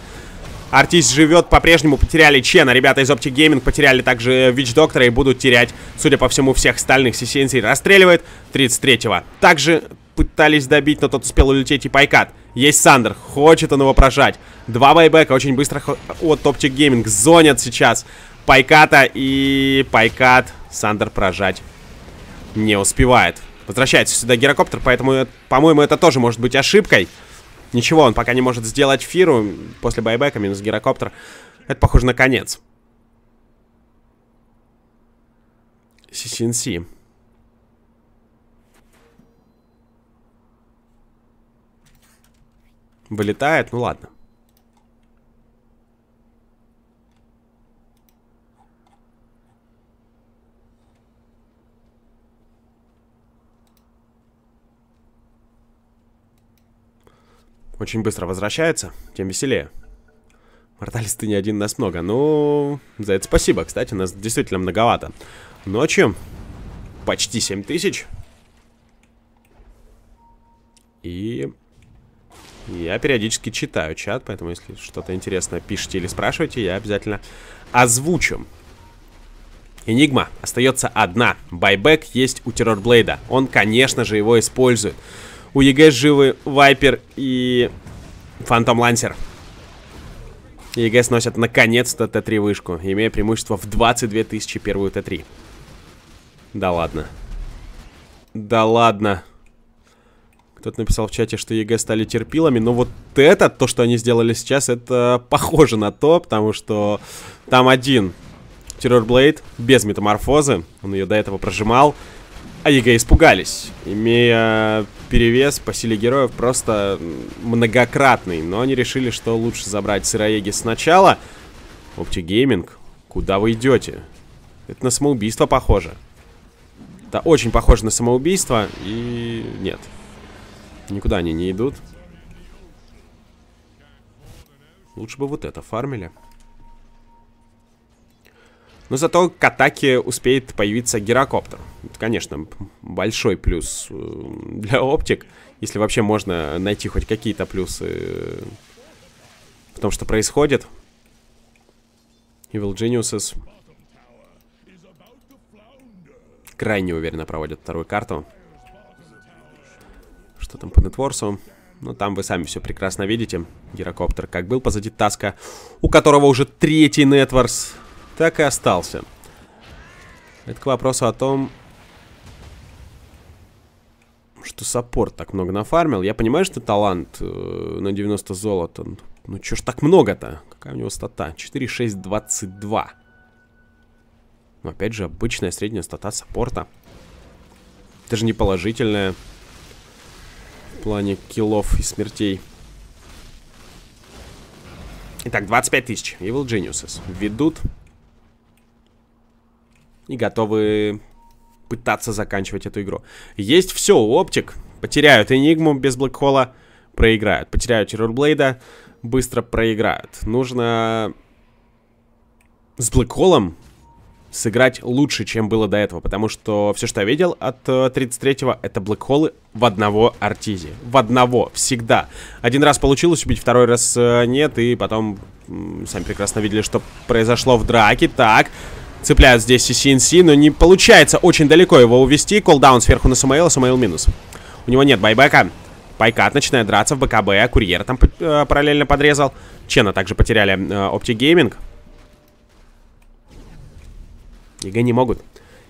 Артист живет, по-прежнему потеряли Чена. Ребята из Optic Gaming потеряли также Вич Доктора и будут терять, судя по всему, всех остальных. Сисенси расстреливает 33-го. Также пытались добить, но тот успел улететь и Пайкат. Есть Сандер, хочет он его прожать. Два байбека очень быстро от Optic Gaming зонят сейчас Пайката и Пайкат Сандер прожать не успевает. Возвращается сюда гирокоптер, поэтому, по-моему, это тоже может быть ошибкой. Ничего, он пока не может сделать фиру после байбека минус гирокоптер. Это похоже на конец. CCNC. Вылетает, ну ладно. очень быстро возвращается, тем веселее. Морталисты не один нас много. Ну, за это спасибо. Кстати, нас действительно многовато. Ночью почти 7 тысяч. И я периодически читаю чат, поэтому если что-то интересное пишите или спрашиваете, я обязательно озвучу. Энигма остается одна. Байбек есть у Террорблейда. Он, конечно же, его использует. У EG живы Вайпер и Фантом Лансер. EG сносят наконец-то Т3 вышку, имея преимущество в 22 тысячи первую Т3. Да ладно. Да ладно. Кто-то написал в чате, что EG стали терпилами, но вот это, то, что они сделали сейчас, это похоже на то, потому что там один Террорблейд без метаморфозы, он ее до этого прожимал, а EG испугались, имея перевес по силе героев просто многократный. Но они решили, что лучше забрать сыр, Aegis сначала. Optic Gaming, куда вы идете? Это на самоубийство похоже. Это очень похоже на самоубийство, и нет. Никуда они не идут. Лучше бы вот это фармили. Но зато к атаке успеет появиться гирокоптер. Это, конечно, большой плюс э, для оптик. Если вообще можно найти хоть какие-то плюсы в том, что происходит. Evil Geniuses крайне уверенно проводят вторую карту. Что там по нетворсу? Ну, там вы сами все прекрасно видите. Гирокоптер как был позади Таска, у которого уже третий нетворс так и остался. Это к вопросу о том, что саппорт так много нафармил. Я понимаю, что талант э, на 90 золота. Ну, чё ж так много-то? Какая у него стата? 4, 6, 22. Но опять же, обычная средняя стата саппорта. Это же не положительная. Плане киллов и смертей. Итак, 25 тысяч. Evil Geniuses ведут и готовы пытаться заканчивать эту игру. Есть все Оптик. Потеряют Энигму без Блэкхола, проиграют. Потеряют Террорблейда, быстро проиграют. Нужно с Блэкхолом сыграть лучше, чем было до этого. Потому что все, что я видел от 33-го, э, это блэкхолы в одного Артизи. В одного, всегда. Один раз получилось убить, второй раз э, нет. И потом, сами прекрасно видели, что произошло в драке. Так, Цепляют здесь CCnC, но не получается очень далеко его увести. Call Down сверху на Сумаила, Сумаил минус. У него нет байбека. Pajkatt начинает драться в БКБ. Курьер там э, параллельно подрезал. Чена также потеряли э, Optic Gaming. EG не могут.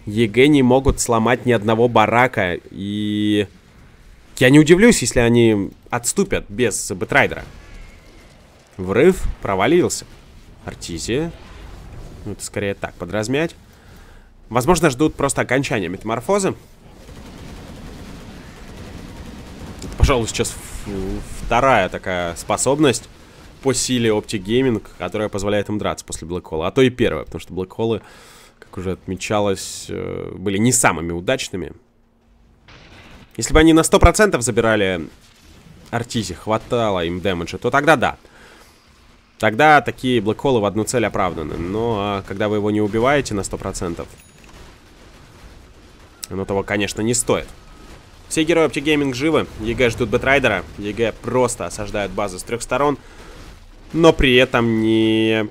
EG не могут сломать ни одного барака. И Я не удивлюсь, если они отступят без Бэтрайдера. Врыв провалился. Артизи, а. Ну, это скорее так, подразмять. Возможно, ждут просто окончания метаморфозы. Это, пожалуй, сейчас вторая такая способность по силе Optic которая позволяет им драться после Блэкхола. А то и первая, потому что Блэкхолы, уже отмечалось, э, были не самыми удачными. Если бы они на 100% забирали Артизи, хватало им дэмэджа, то тогда да. Тогда такие блэкхолы в одну цель оправданы. Но а когда вы его не убиваете на 100%, оно того, конечно, не стоит. Все герои Optic Gaming живы. EG ждут Бэтрайдера. EG просто осаждают базу с трех сторон. Но при этом не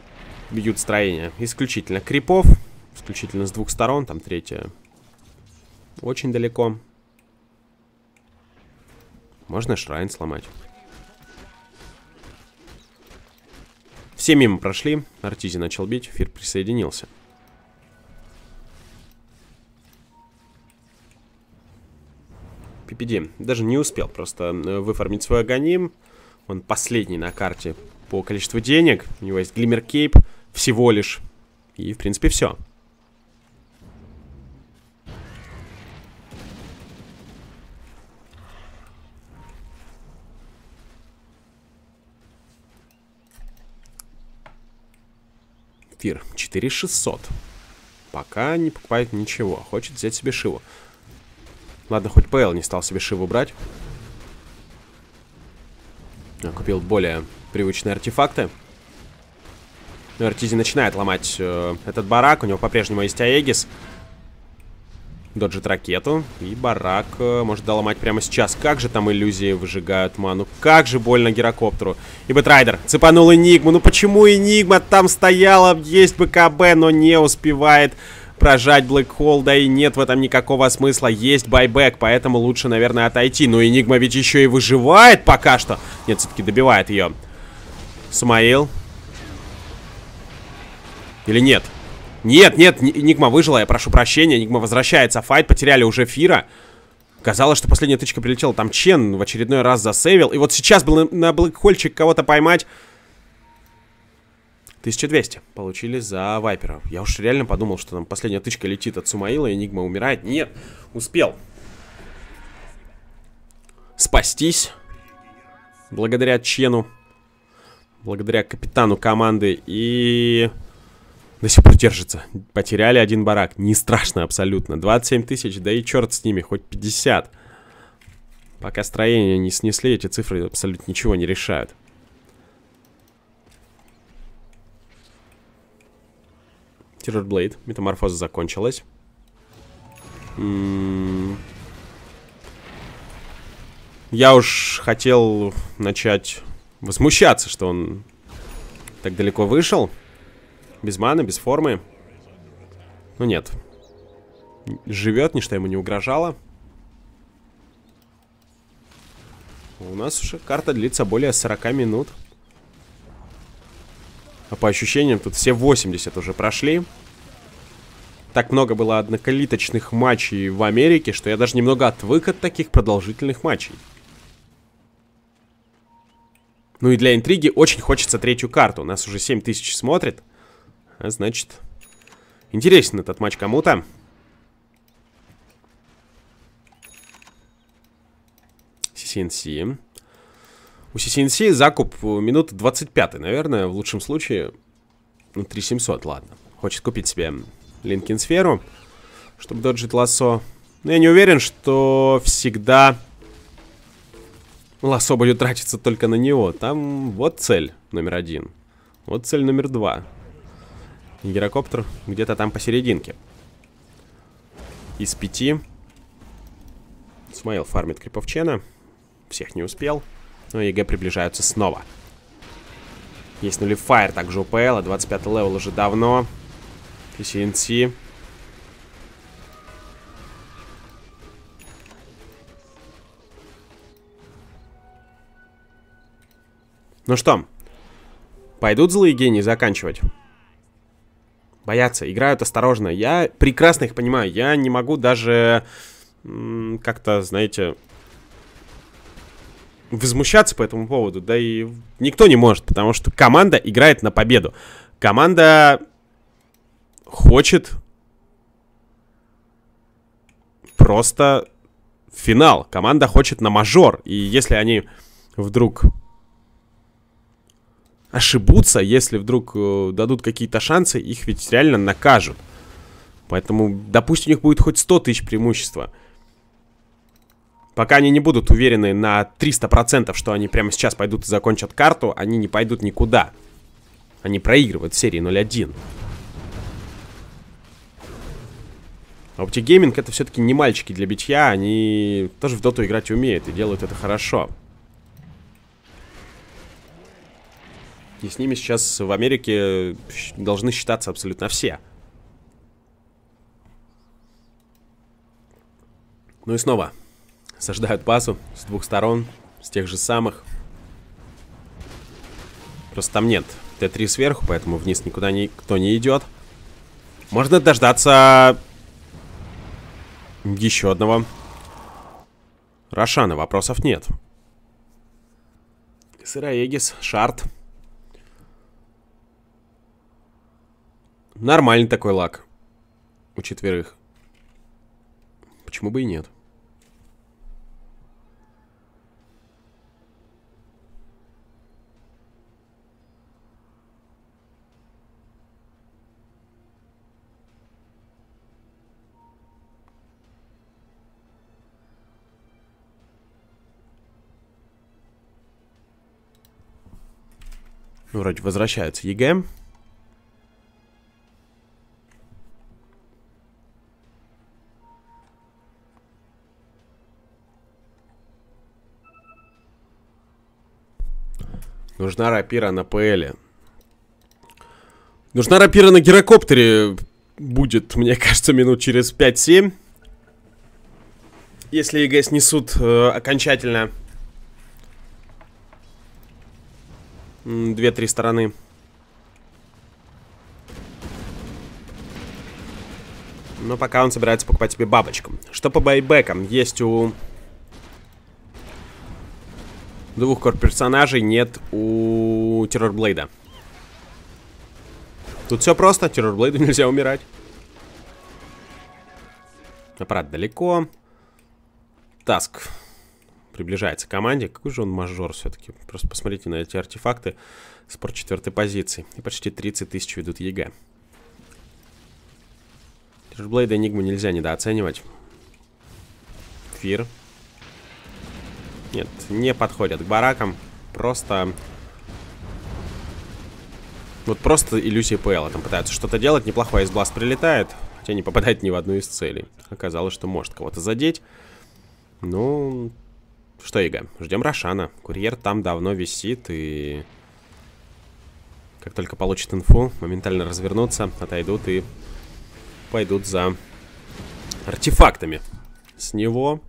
бьют строение. Исключительно крипов. Исключительно с двух сторон. Там третья очень далеко. Можно шрайн сломать. Все мимо прошли. Артизи начал бить. Фир присоединился. PPD даже не успел просто э, выформить свой агоним. Он последний на карте по количеству денег. У него есть Глиммер Кейп всего лишь. И, в принципе, все. Фир 4600. Пока не покупает ничего. Хочет взять себе Шиву. Ладно, хоть ПЛ не стал себе Шиву брать. Я купил более привычные артефакты. Артизи начинает ломать э, этот барак. У него по-прежнему есть Аегис. Доджит ракету. И барак э, может доломать прямо сейчас. Как же там иллюзии выжигают ману. Как же больно гирокоптеру. И Бэтрайдер цепанул Энигму. Ну почему Энигма там стояла? Есть БКБ, но не успевает прожать Black Hole, да и нет в этом никакого смысла. Есть buyback, поэтому лучше, наверное, отойти. Но Энигма ведь еще и выживает пока что. Нет, все-таки добивает ее. Смаил. Или нет? Нет, нет, Энигма выжила, я прошу прощения. Энигма возвращается. Файт, потеряли уже Фира. Казалось, что последняя тычка прилетела. Там Чен в очередной раз засейвил. И вот сейчас был на Блэкхольчик кого-то поймать. 1200 получили за Вайпера. Я уж реально подумал, что там последняя тычка летит от Сумаила, и Энигма умирает. Нет, успел. Спастись. Благодаря Чену. Благодаря капитану команды. И... До сих пор держится. Потеряли один барак. Не страшно абсолютно. 27 тысяч, да и черт с ними, хоть 50. Пока строение не снесли, эти цифры абсолютно ничего не решают. Террорблейд. Метаморфоза закончилась. Я уж хотел начать возмущаться, что он так далеко вышел. Без маны, без формы. Но нет. Живет, ничто ему не угрожало. У нас уже карта длится более 40 минут. А по ощущениям тут все 80 уже прошли. Так много было однокалиточных матчей в Америке, что я даже немного отвык от таких продолжительных матчей. Ну и для интриги очень хочется третью карту. У нас уже 7000 смотрит. А значит, интересен этот матч кому-то. CNC. У CCNC закуп минут 25, наверное, в лучшем случае. Ну, 3700, ладно. Хочет купить себе Линкин сферу, чтобы доджить лассо. Но я не уверен, что всегда лассо будет тратиться только на него. Там вот цель номер один. Вот цель номер два. Гирокоптер где-то там посерединке. Из пяти. Смайл фармит криповчена. Всех не успел. Но ЕГЭ приближаются снова. Есть нулифайр также у ПЛ, 25 левел уже давно. PCNC. Ну что, пойдут злые гении заканчивать? Боятся, играют осторожно. Я прекрасно их понимаю. Я не могу даже как-то, знаете, возмущаться по этому поводу, да и никто не может, потому что команда играет на победу. Команда хочет просто финал. Команда хочет на мажор. И если они вдруг ошибутся, если вдруг э, дадут какие-то шансы, их ведь реально накажут. Поэтому, допустим, у них будет хоть 100 тысяч преимущества. Пока они не будут уверены на 300%, что они прямо сейчас пойдут и закончат карту, они не пойдут никуда. Они проигрывают в серии 0-1. Optic Gaming это все-таки не мальчики для битья, они тоже в доту играть умеют и делают это хорошо. И с ними сейчас в Америке должны считаться абсолютно все. Ну и снова саждают базу с двух сторон, с тех же самых. Просто там нет Т3 сверху, поэтому вниз никуда никто не идет. Можно дождаться еще одного Рошана. Вопросов нет. Сыроегис, Шарт. Нормальный такой лак. У четверых. Почему бы и нет? Ну, вроде возвращается EG. Нужна рапира на ПЛе. Нужна рапира на гирокоптере. Будет, мне кажется, минут через 5-7. Если EG снесут э, окончательно Две-три стороны. Но пока он собирается покупать себе бабочку. Что по байбекам? Есть у двух персонажей, нет у Террорблейда. Тут все просто, Террорблейду нельзя умирать. Аппарат далеко. Таск приближается к команде. Какой же он мажор все-таки. Просто посмотрите на эти артефакты. Саппорт четвертой позиции. И почти 30 тысяч ведут EG. Terrorblade Энигму нельзя недооценивать. Фир. Нет, не подходят к баракам. Просто... Вот просто иллюзия ПЛ. Там пытаются что-то делать. Неплохой Ice Blast прилетает. Хотя не попадает ни в одну из целей. Оказалось, что может кого-то задеть. Ну, что, Ига, ждем Рошана. Курьер там давно висит и... Как только получит инфу, моментально развернутся, отойдут и пойдут за артефактами. С него...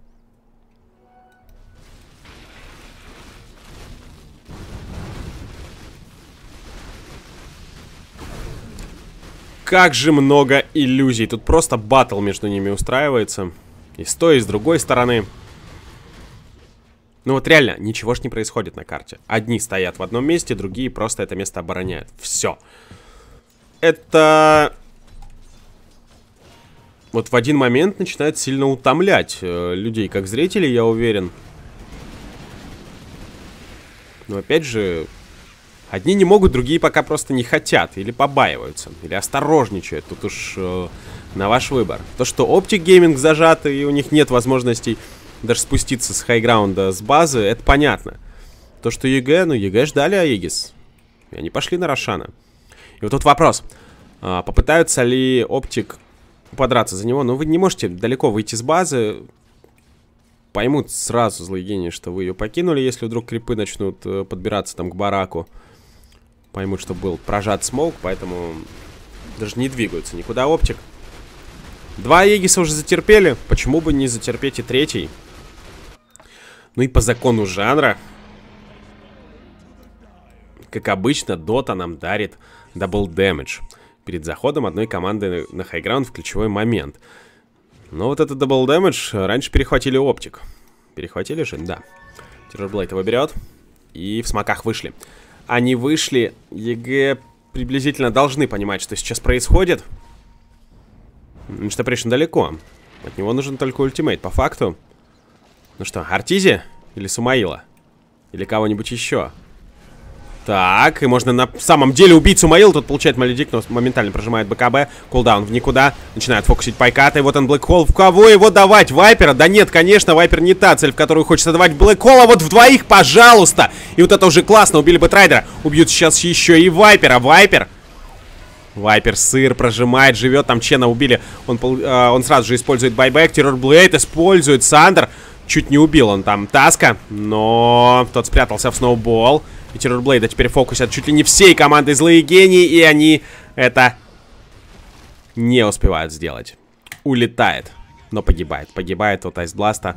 Как же много иллюзий. Тут просто батл между ними устраивается. И с той, и с другой стороны. Ну вот реально, ничего ж не происходит на карте. Одни стоят в одном месте, другие просто это место обороняют. Все. Это... Вот в один момент начинает сильно утомлять э, людей, как зрителей, я уверен. Но опять же, одни не могут, другие пока просто не хотят. Или побаиваются, или осторожничают. Тут уж э, на ваш выбор. То, что Optic Gaming зажаты, и у них нет возможностей даже спуститься с хайграунда с базы, это понятно. То, что EG, ну EG ждали Aegis. И они пошли на Рошана. И вот тут вопрос. А, попытаются ли OpTic подраться за него? Ну, вы не можете далеко выйти с базы. Поймут сразу злые гении, что вы ее покинули, если вдруг крипы начнут э, подбираться там к бараку. Поймут, что был прожат smoke, поэтому даже не двигаются никуда OpTic. Два Егиса уже затерпели, почему бы не затерпеть и третий? Ну и по закону жанра, как обычно, Дота нам дарит double damage перед заходом одной команды на high ground в ключевой момент. Но вот этот double damage раньше перехватили OpTic. Перехватили же? Да. Terrorblade его берет. И в смоках вышли. Они вышли. EG приблизительно должны понимать, что сейчас происходит. Apparition далеко. От него нужен только ультимейт. По факту. Ну что, Arteezy? Или Сумаила? Или кого-нибудь еще? Так, и можно на самом деле убить Сумаил. Тут получает Maledict, но моментально прожимает BKB. Call Down в никуда. Начинает фокусить Пайката. И вот он Black Hole. В кого его давать? Вайпера? Да нет, конечно, Вайпер не та цель, в которую хочется давать Black Hole. А вот в двоих, пожалуйста. И вот это уже классно. Убили Бэтрайдера. Убьют сейчас еще и Вайпера. Вайпер Вайпер сыр прожимает, живет, там Чена убили. Он, э, он сразу же использует buyback. Terrorblade использует Sunder. Чуть не убил он там Таска, но тот спрятался в Snowball. И Террорблейда теперь фокусят чуть ли не всей командой злые гении, и они это не успевают сделать. Улетает, но погибает. Погибает от Айсбласта.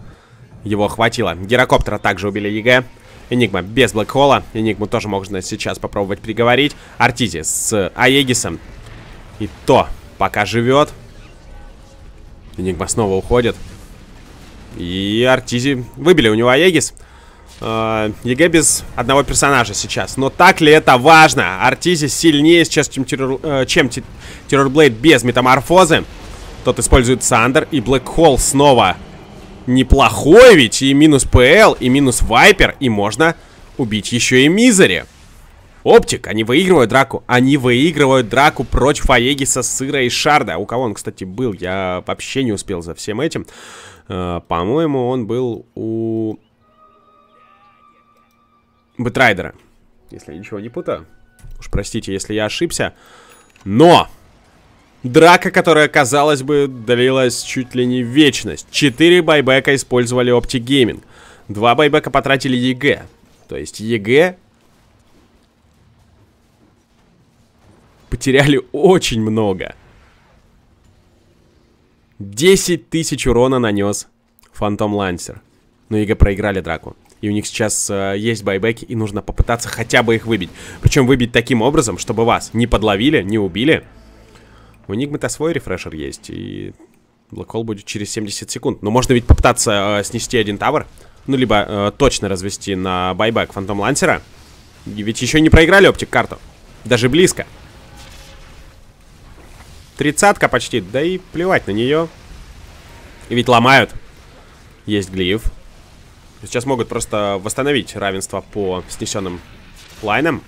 Его хватило. Гирокоптера также убили EG. Энигма без Блэкхола. Энигму тоже можно сейчас попробовать приговорить. Arteezy с Аегисом. И то пока живет. Энигма снова уходит. И Arteezy выбили у него Aegis. Э, EG без одного персонажа сейчас. Но так ли это важно? Arteezy сильнее сейчас, чем, террор, э, чем Terrorblade без метаморфозы. Тот использует Sunder. И Black Hole снова неплохой ведь. И минус ПЛ, и минус Вайпер. И можно убить еще и Мизери. OpTic, они выигрывают драку. Они выигрывают драку против Аегиса, Сыра и Шарда. У кого он, кстати, был? Я вообще не успел за всем этим. Э, По-моему, он был у Бэтрайдера. Если я ничего не путаю. Уж простите, если я ошибся. Но! Драка, которая, казалось бы, длилась чуть ли не вечность. Четыре байбека использовали Optic Gaming. Два байбека потратили EG. То есть EG потеряли очень много. 10 тысяч урона нанес Phantom Lancer. Но EG проиграли драку. И у них сейчас э, есть байбеки, и нужно попытаться хотя бы их выбить. Причем выбить таким образом, чтобы вас не подловили, не убили. У Энигмы-то свой рефрешер есть, и Блэкхолл будет через 70 секунд. Но можно ведь попытаться э, снести один тавер. Ну, либо э, точно развести на байбек Фантом Лансера. Ведь еще не проиграли оптик карту. Даже близко. Тридцатка почти. Да и плевать на нее. И ведь ломают. Есть глиф. Сейчас могут просто восстановить равенство по снесенным лайнам.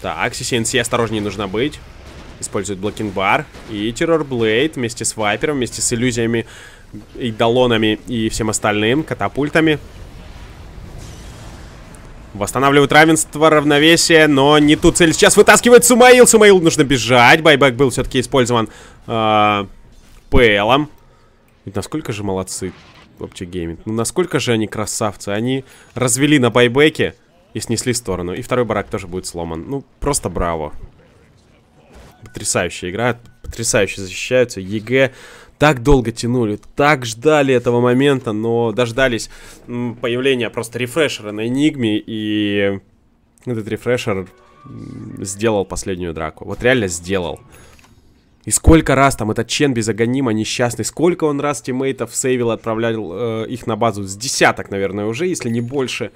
Так, CCNC осторожнее нужно быть. Использует блокинг бар. И террор блейд вместе с вайпером, вместе с иллюзиями, и долонами и всем остальным, катапультами. Восстанавливают равенство, равновесие, но не ту цель сейчас вытаскивает Сумаил. Сумаил нужно бежать. Байбек был все-таки использован э, ПЛом. Ведь насколько же молодцы Optic Gaming. Ну, насколько же они красавцы. Они развели на байбеке и снесли сторону. И второй барак тоже будет сломан. Ну, просто браво. Потрясающая игра. Потрясающе защищаются. EG так долго тянули, так ждали этого момента, но дождались появления просто рефрешера на Энигме, и этот рефрешер сделал последнюю драку. Вот реально сделал. И сколько раз там этот Чен без аганима несчастный, сколько он раз тиммейтов сейвил, отправлял э, их на базу. С десяток, наверное, уже, если не больше.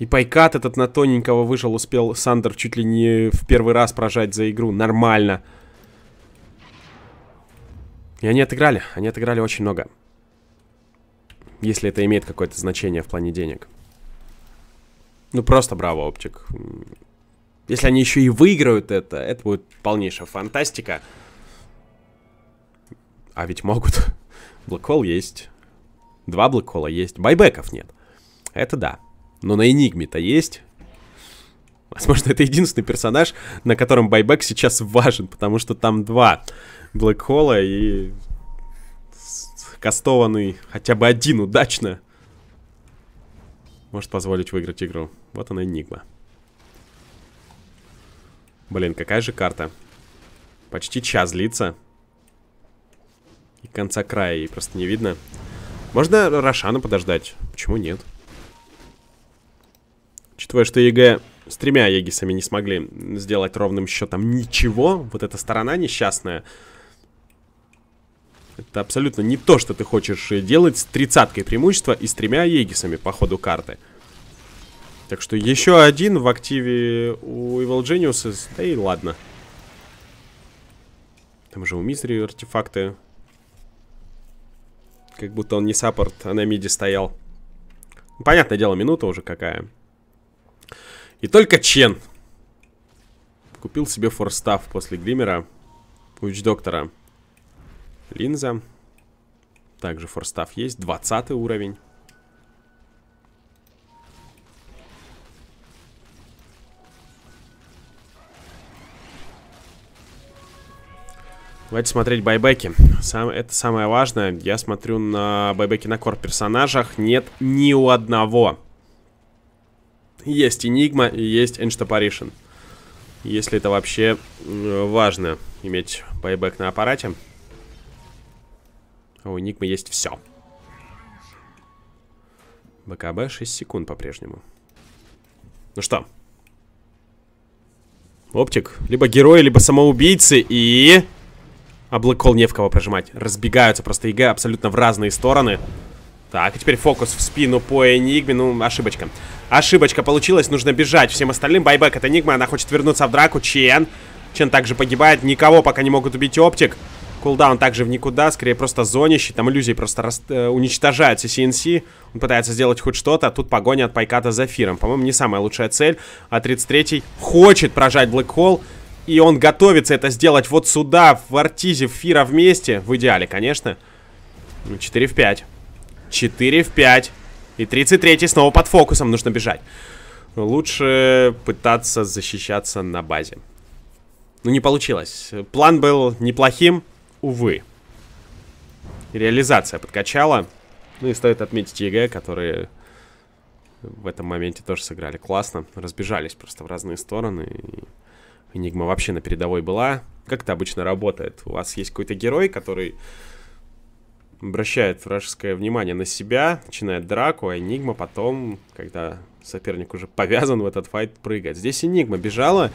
И Пайкат этот на тоненького вышел, успел Сандер чуть ли не в первый раз прожать за игру. Нормально. И они отыграли. Они отыграли очень много. Если это имеет какое-то значение в плане денег. Ну, просто браво, Оптик. Если они еще и выиграют это, это будет полнейшая фантастика. А ведь могут. Блэкхолл есть. Два блэкхолла есть. Байбеков нет. Это да. Но на Энигме-то есть. Возможно, это единственный персонаж, на котором байбек сейчас важен, потому что там два блэкхолла и кастованный хотя бы один удачно может позволить выиграть игру. Вот она Энигма. Блин, какая же карта. Почти час длится. И конца края ей просто не видно. Можно Рошана подождать. Почему нет? Учитывая, что EG с тремя Егисами не смогли сделать ровным счетом ничего. Вот эта сторона несчастная. Это абсолютно не то, что ты хочешь делать с тридцаткой преимущества и с тремя егисами по ходу карты. Так что еще один в активе у Evil Genius. Да и ладно. Там же у Мизери артефакты. Как будто он не саппорт, а на миде стоял. Понятное дело, минута уже какая. И только Чен купил себе форстав после Глимера. Уич Доктора. Линза. Также форстав есть. 20 уровень. Давайте смотреть байбеки. Сам, это самое важное. Я смотрю на байбеки на кор персонажах. Нет ни у одного. Есть Энигма и есть Энштапаришн. Если это вообще важно, иметь байбек на аппарате. А у Энигмы есть все. БКБ 6 секунд по-прежнему. Ну что? OpTic. Либо герой, либо самоубийцы. И... Hole не в кого прожимать. Разбегаются просто EG абсолютно в разные стороны. Так, и теперь фокус в спину по Энигме. Ну, ошибочка. Ошибочка получилась, нужно бежать всем остальным. Buyback от Энигмы, она хочет вернуться в драку. Чен. Чен также погибает. Никого пока не могут убить OpTic. Call Down также в никуда, скорее просто зонище. Там иллюзии просто рас... э, уничтожаются CCnC. Он пытается сделать хоть что-то, а тут погоня от Пайката за Фиром. По-моему, не самая лучшая цель. А 33-й хочет прожать Black Hole. И он готовится это сделать вот сюда, в Артизи, в Фира вместе. В идеале, конечно. 4 в 5. 4 в 5. И 33 снова под фокусом нужно бежать. Лучше пытаться защищаться на базе. Ну, не получилось. План был неплохим, увы. Реализация подкачала. Ну и стоит отметить EG, которые в этом моменте тоже сыграли классно. Разбежались просто в разные стороны. Энигма вообще на передовой была. Как это обычно работает? У вас есть какой-то герой, который обращает вражеское внимание на себя, начинает драку, а Энигма потом, когда соперник уже повязан в этот fight, прыгает. Здесь Энигма бежала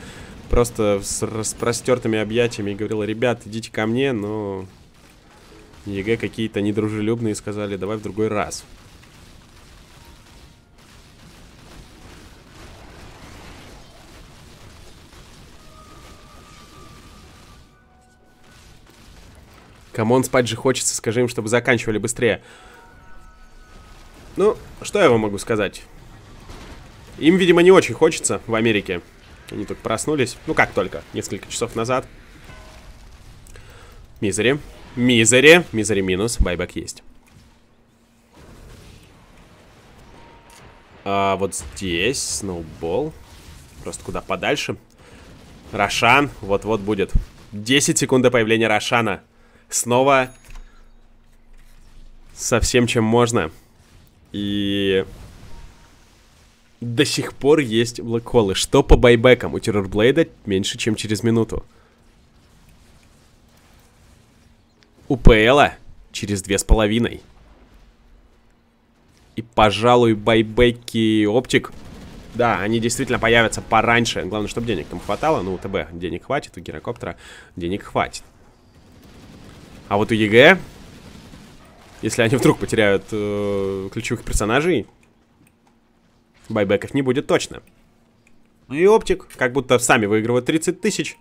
просто с распростертыми объятиями и говорила, ребят, идите ко мне, но EG какие-то недружелюбные сказали, давай в другой раз. Come on, спать же хочется, скажи им, чтобы заканчивали быстрее. Ну, что я вам могу сказать? Им, видимо, не очень хочется в Америке. Они только проснулись. Ну, как только, несколько часов назад. Мизери. Мизери. Мизери минус. Buyback есть. А вот здесь Snowball. Просто куда подальше. Рошан. Вот-вот будет. 10 секунд до появления Рошана. Снова со всем, чем можно. И до сих пор есть блэкхоллы. Что по байбекам? У Террорблейда меньше, чем через минуту. У Пэла через две с половиной. И, пожалуй, байбеки оптик. Да, они действительно появятся пораньше. Главное, чтобы денег там хватало. Ну, у ТБ денег хватит, у гирокоптера денег хватит. А вот у EG, если они вдруг потеряют э, ключевых персонажей, байбеков не будет точно. Ну и OpTic, как будто сами выигрывают 30 тысяч.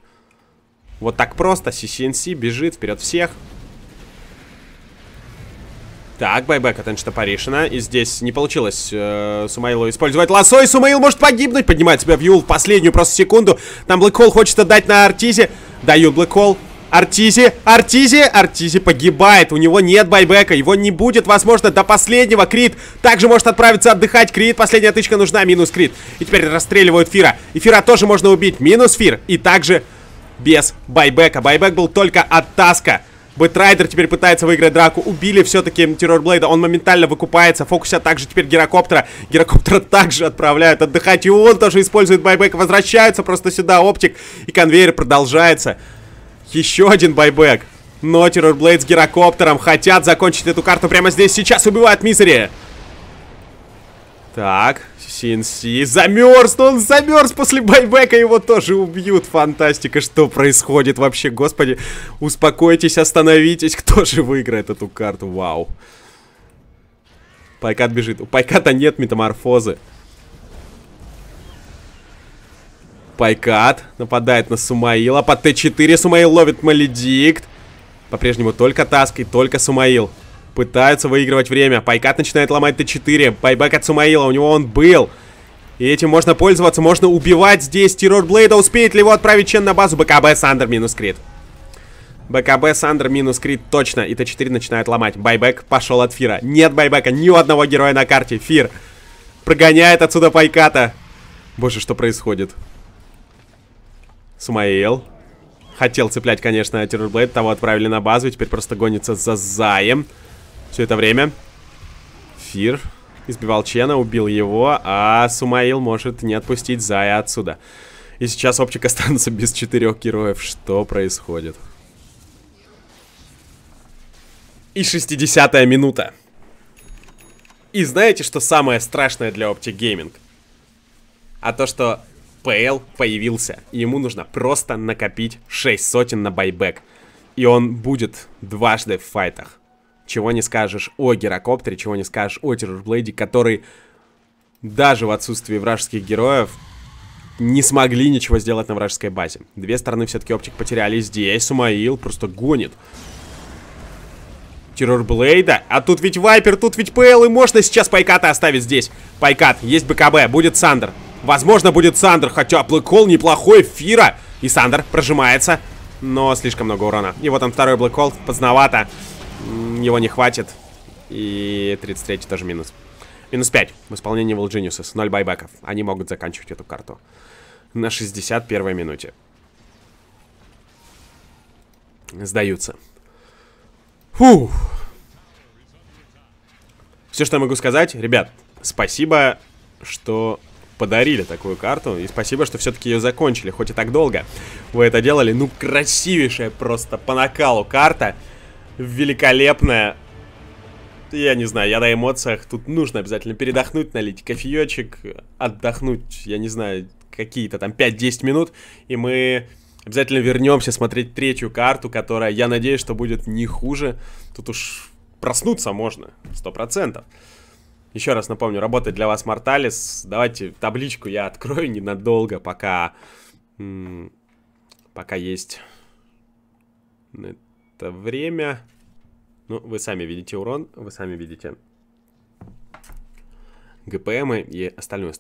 Вот так просто, CCNC бежит вперед всех. Так, байбек от Энштапаришина. И здесь не получилось э, Сумаилу использовать лосо. И Сумаил может погибнуть. Поднимает себя в Юл в последнюю просто секунду. Там Блэкхолл хочет отдать на Артизе. Дают Блэкхолл. Артизи, Артизи, Артизи погибает, у него нет байбека, его не будет, возможно, до последнего. Крит также может отправиться отдыхать, Крит, последняя тычка нужна, минус Крит. И теперь расстреливают Фира, и Фира тоже можно убить, минус Фир, и также без байбека. Байбек был только от Таска. Бэтрайдер теперь пытается выиграть драку. Убили все-таки Террорблейда. Он моментально выкупается. Фокусят также теперь Гирокоптера. Гирокоптера также отправляют отдыхать. И он тоже использует buyback. Возвращаются просто сюда OpTic. И конвейер продолжается. Еще один buyback. Но Террорблейд с гирокоптером хотят закончить эту карту прямо здесь. Сейчас убивают Мизери. Так, CNC замерз, но он замерз после байбека, его тоже убьют. Фантастика, что происходит вообще, господи. Успокойтесь, остановитесь, кто же выиграет эту карту, вау. Пайкат бежит, у Пайката нет метаморфозы. Пайкат нападает на Сумаила, по Т4 Сумаил ловит Maledict. По-прежнему только Таск и только Сумаил. Пытаются выигрывать время. Пайкат начинает ломать Т4. Buyback от Сумаила. У него он был. И этим можно пользоваться. Можно убивать здесь Террорблейда. Успеет ли его отправить Чен на базу? БКБ Sunder минус крит. БКБ Сандер минус крит точно. И Т4 начинает ломать. Байбек пошел от Фира. Нет байбека. Ни у одного героя на карте. Фир прогоняет отсюда Пайката. Боже, что происходит? Сумаил. Хотел цеплять, конечно, Террорблейд. Того отправили на базу. Теперь просто гонится за Заем. Все это время Фир избивал Чена, убил его, а Сумаил может не отпустить Зая отсюда. И сейчас Оптик останется без четырех героев. Что происходит? И 60-я минута. И знаете, что самое страшное для Optic Gaming? А то, что ПЛ появился, ему нужно просто накопить 6 сотен на байбек. И он будет дважды в файтах чего не скажешь о Герокоптере, чего не скажешь о Террорблейде, который даже в отсутствии вражеских героев не смогли ничего сделать на вражеской базе. Две стороны все-таки OpTic потеряли. Здесь Сумаил просто гонит. Террорблейда. А тут ведь Вайпер, тут ведь ПЛ, и можно сейчас Пайката оставить здесь. Пайкат, есть БКБ, будет Sunder. Возможно, будет Sunder, хотя Black Hole неплохой, Фира. И Sunder прожимается, но слишком много урона. И вот он второй Black Hole, поздновато. Его не хватит. И 33 тоже минус. Минус 5 в исполнении Will Geniuses. 0 байбеков. Они могут заканчивать эту карту. На 61 минуте. Сдаются. Фух. Все, что я могу сказать, ребят, спасибо, что подарили такую карту. И спасибо, что все-таки ее закончили, хоть и так долго. Вы это делали. Ну, красивейшая просто по накалу карта великолепная. Я не знаю, я на эмоциях. Тут нужно обязательно передохнуть, налить кофеечек, отдохнуть, я не знаю, какие-то там 5-10 минут. И мы обязательно вернемся смотреть третью карту, которая, я надеюсь, что будет не хуже. Тут уж проснуться можно, 100%. Еще раз напомню, работает для вас Морталис. Давайте табличку я открою ненадолго, пока... Пока есть это время. Ну, вы сами видите урон, вы сами видите ГПМ и остальную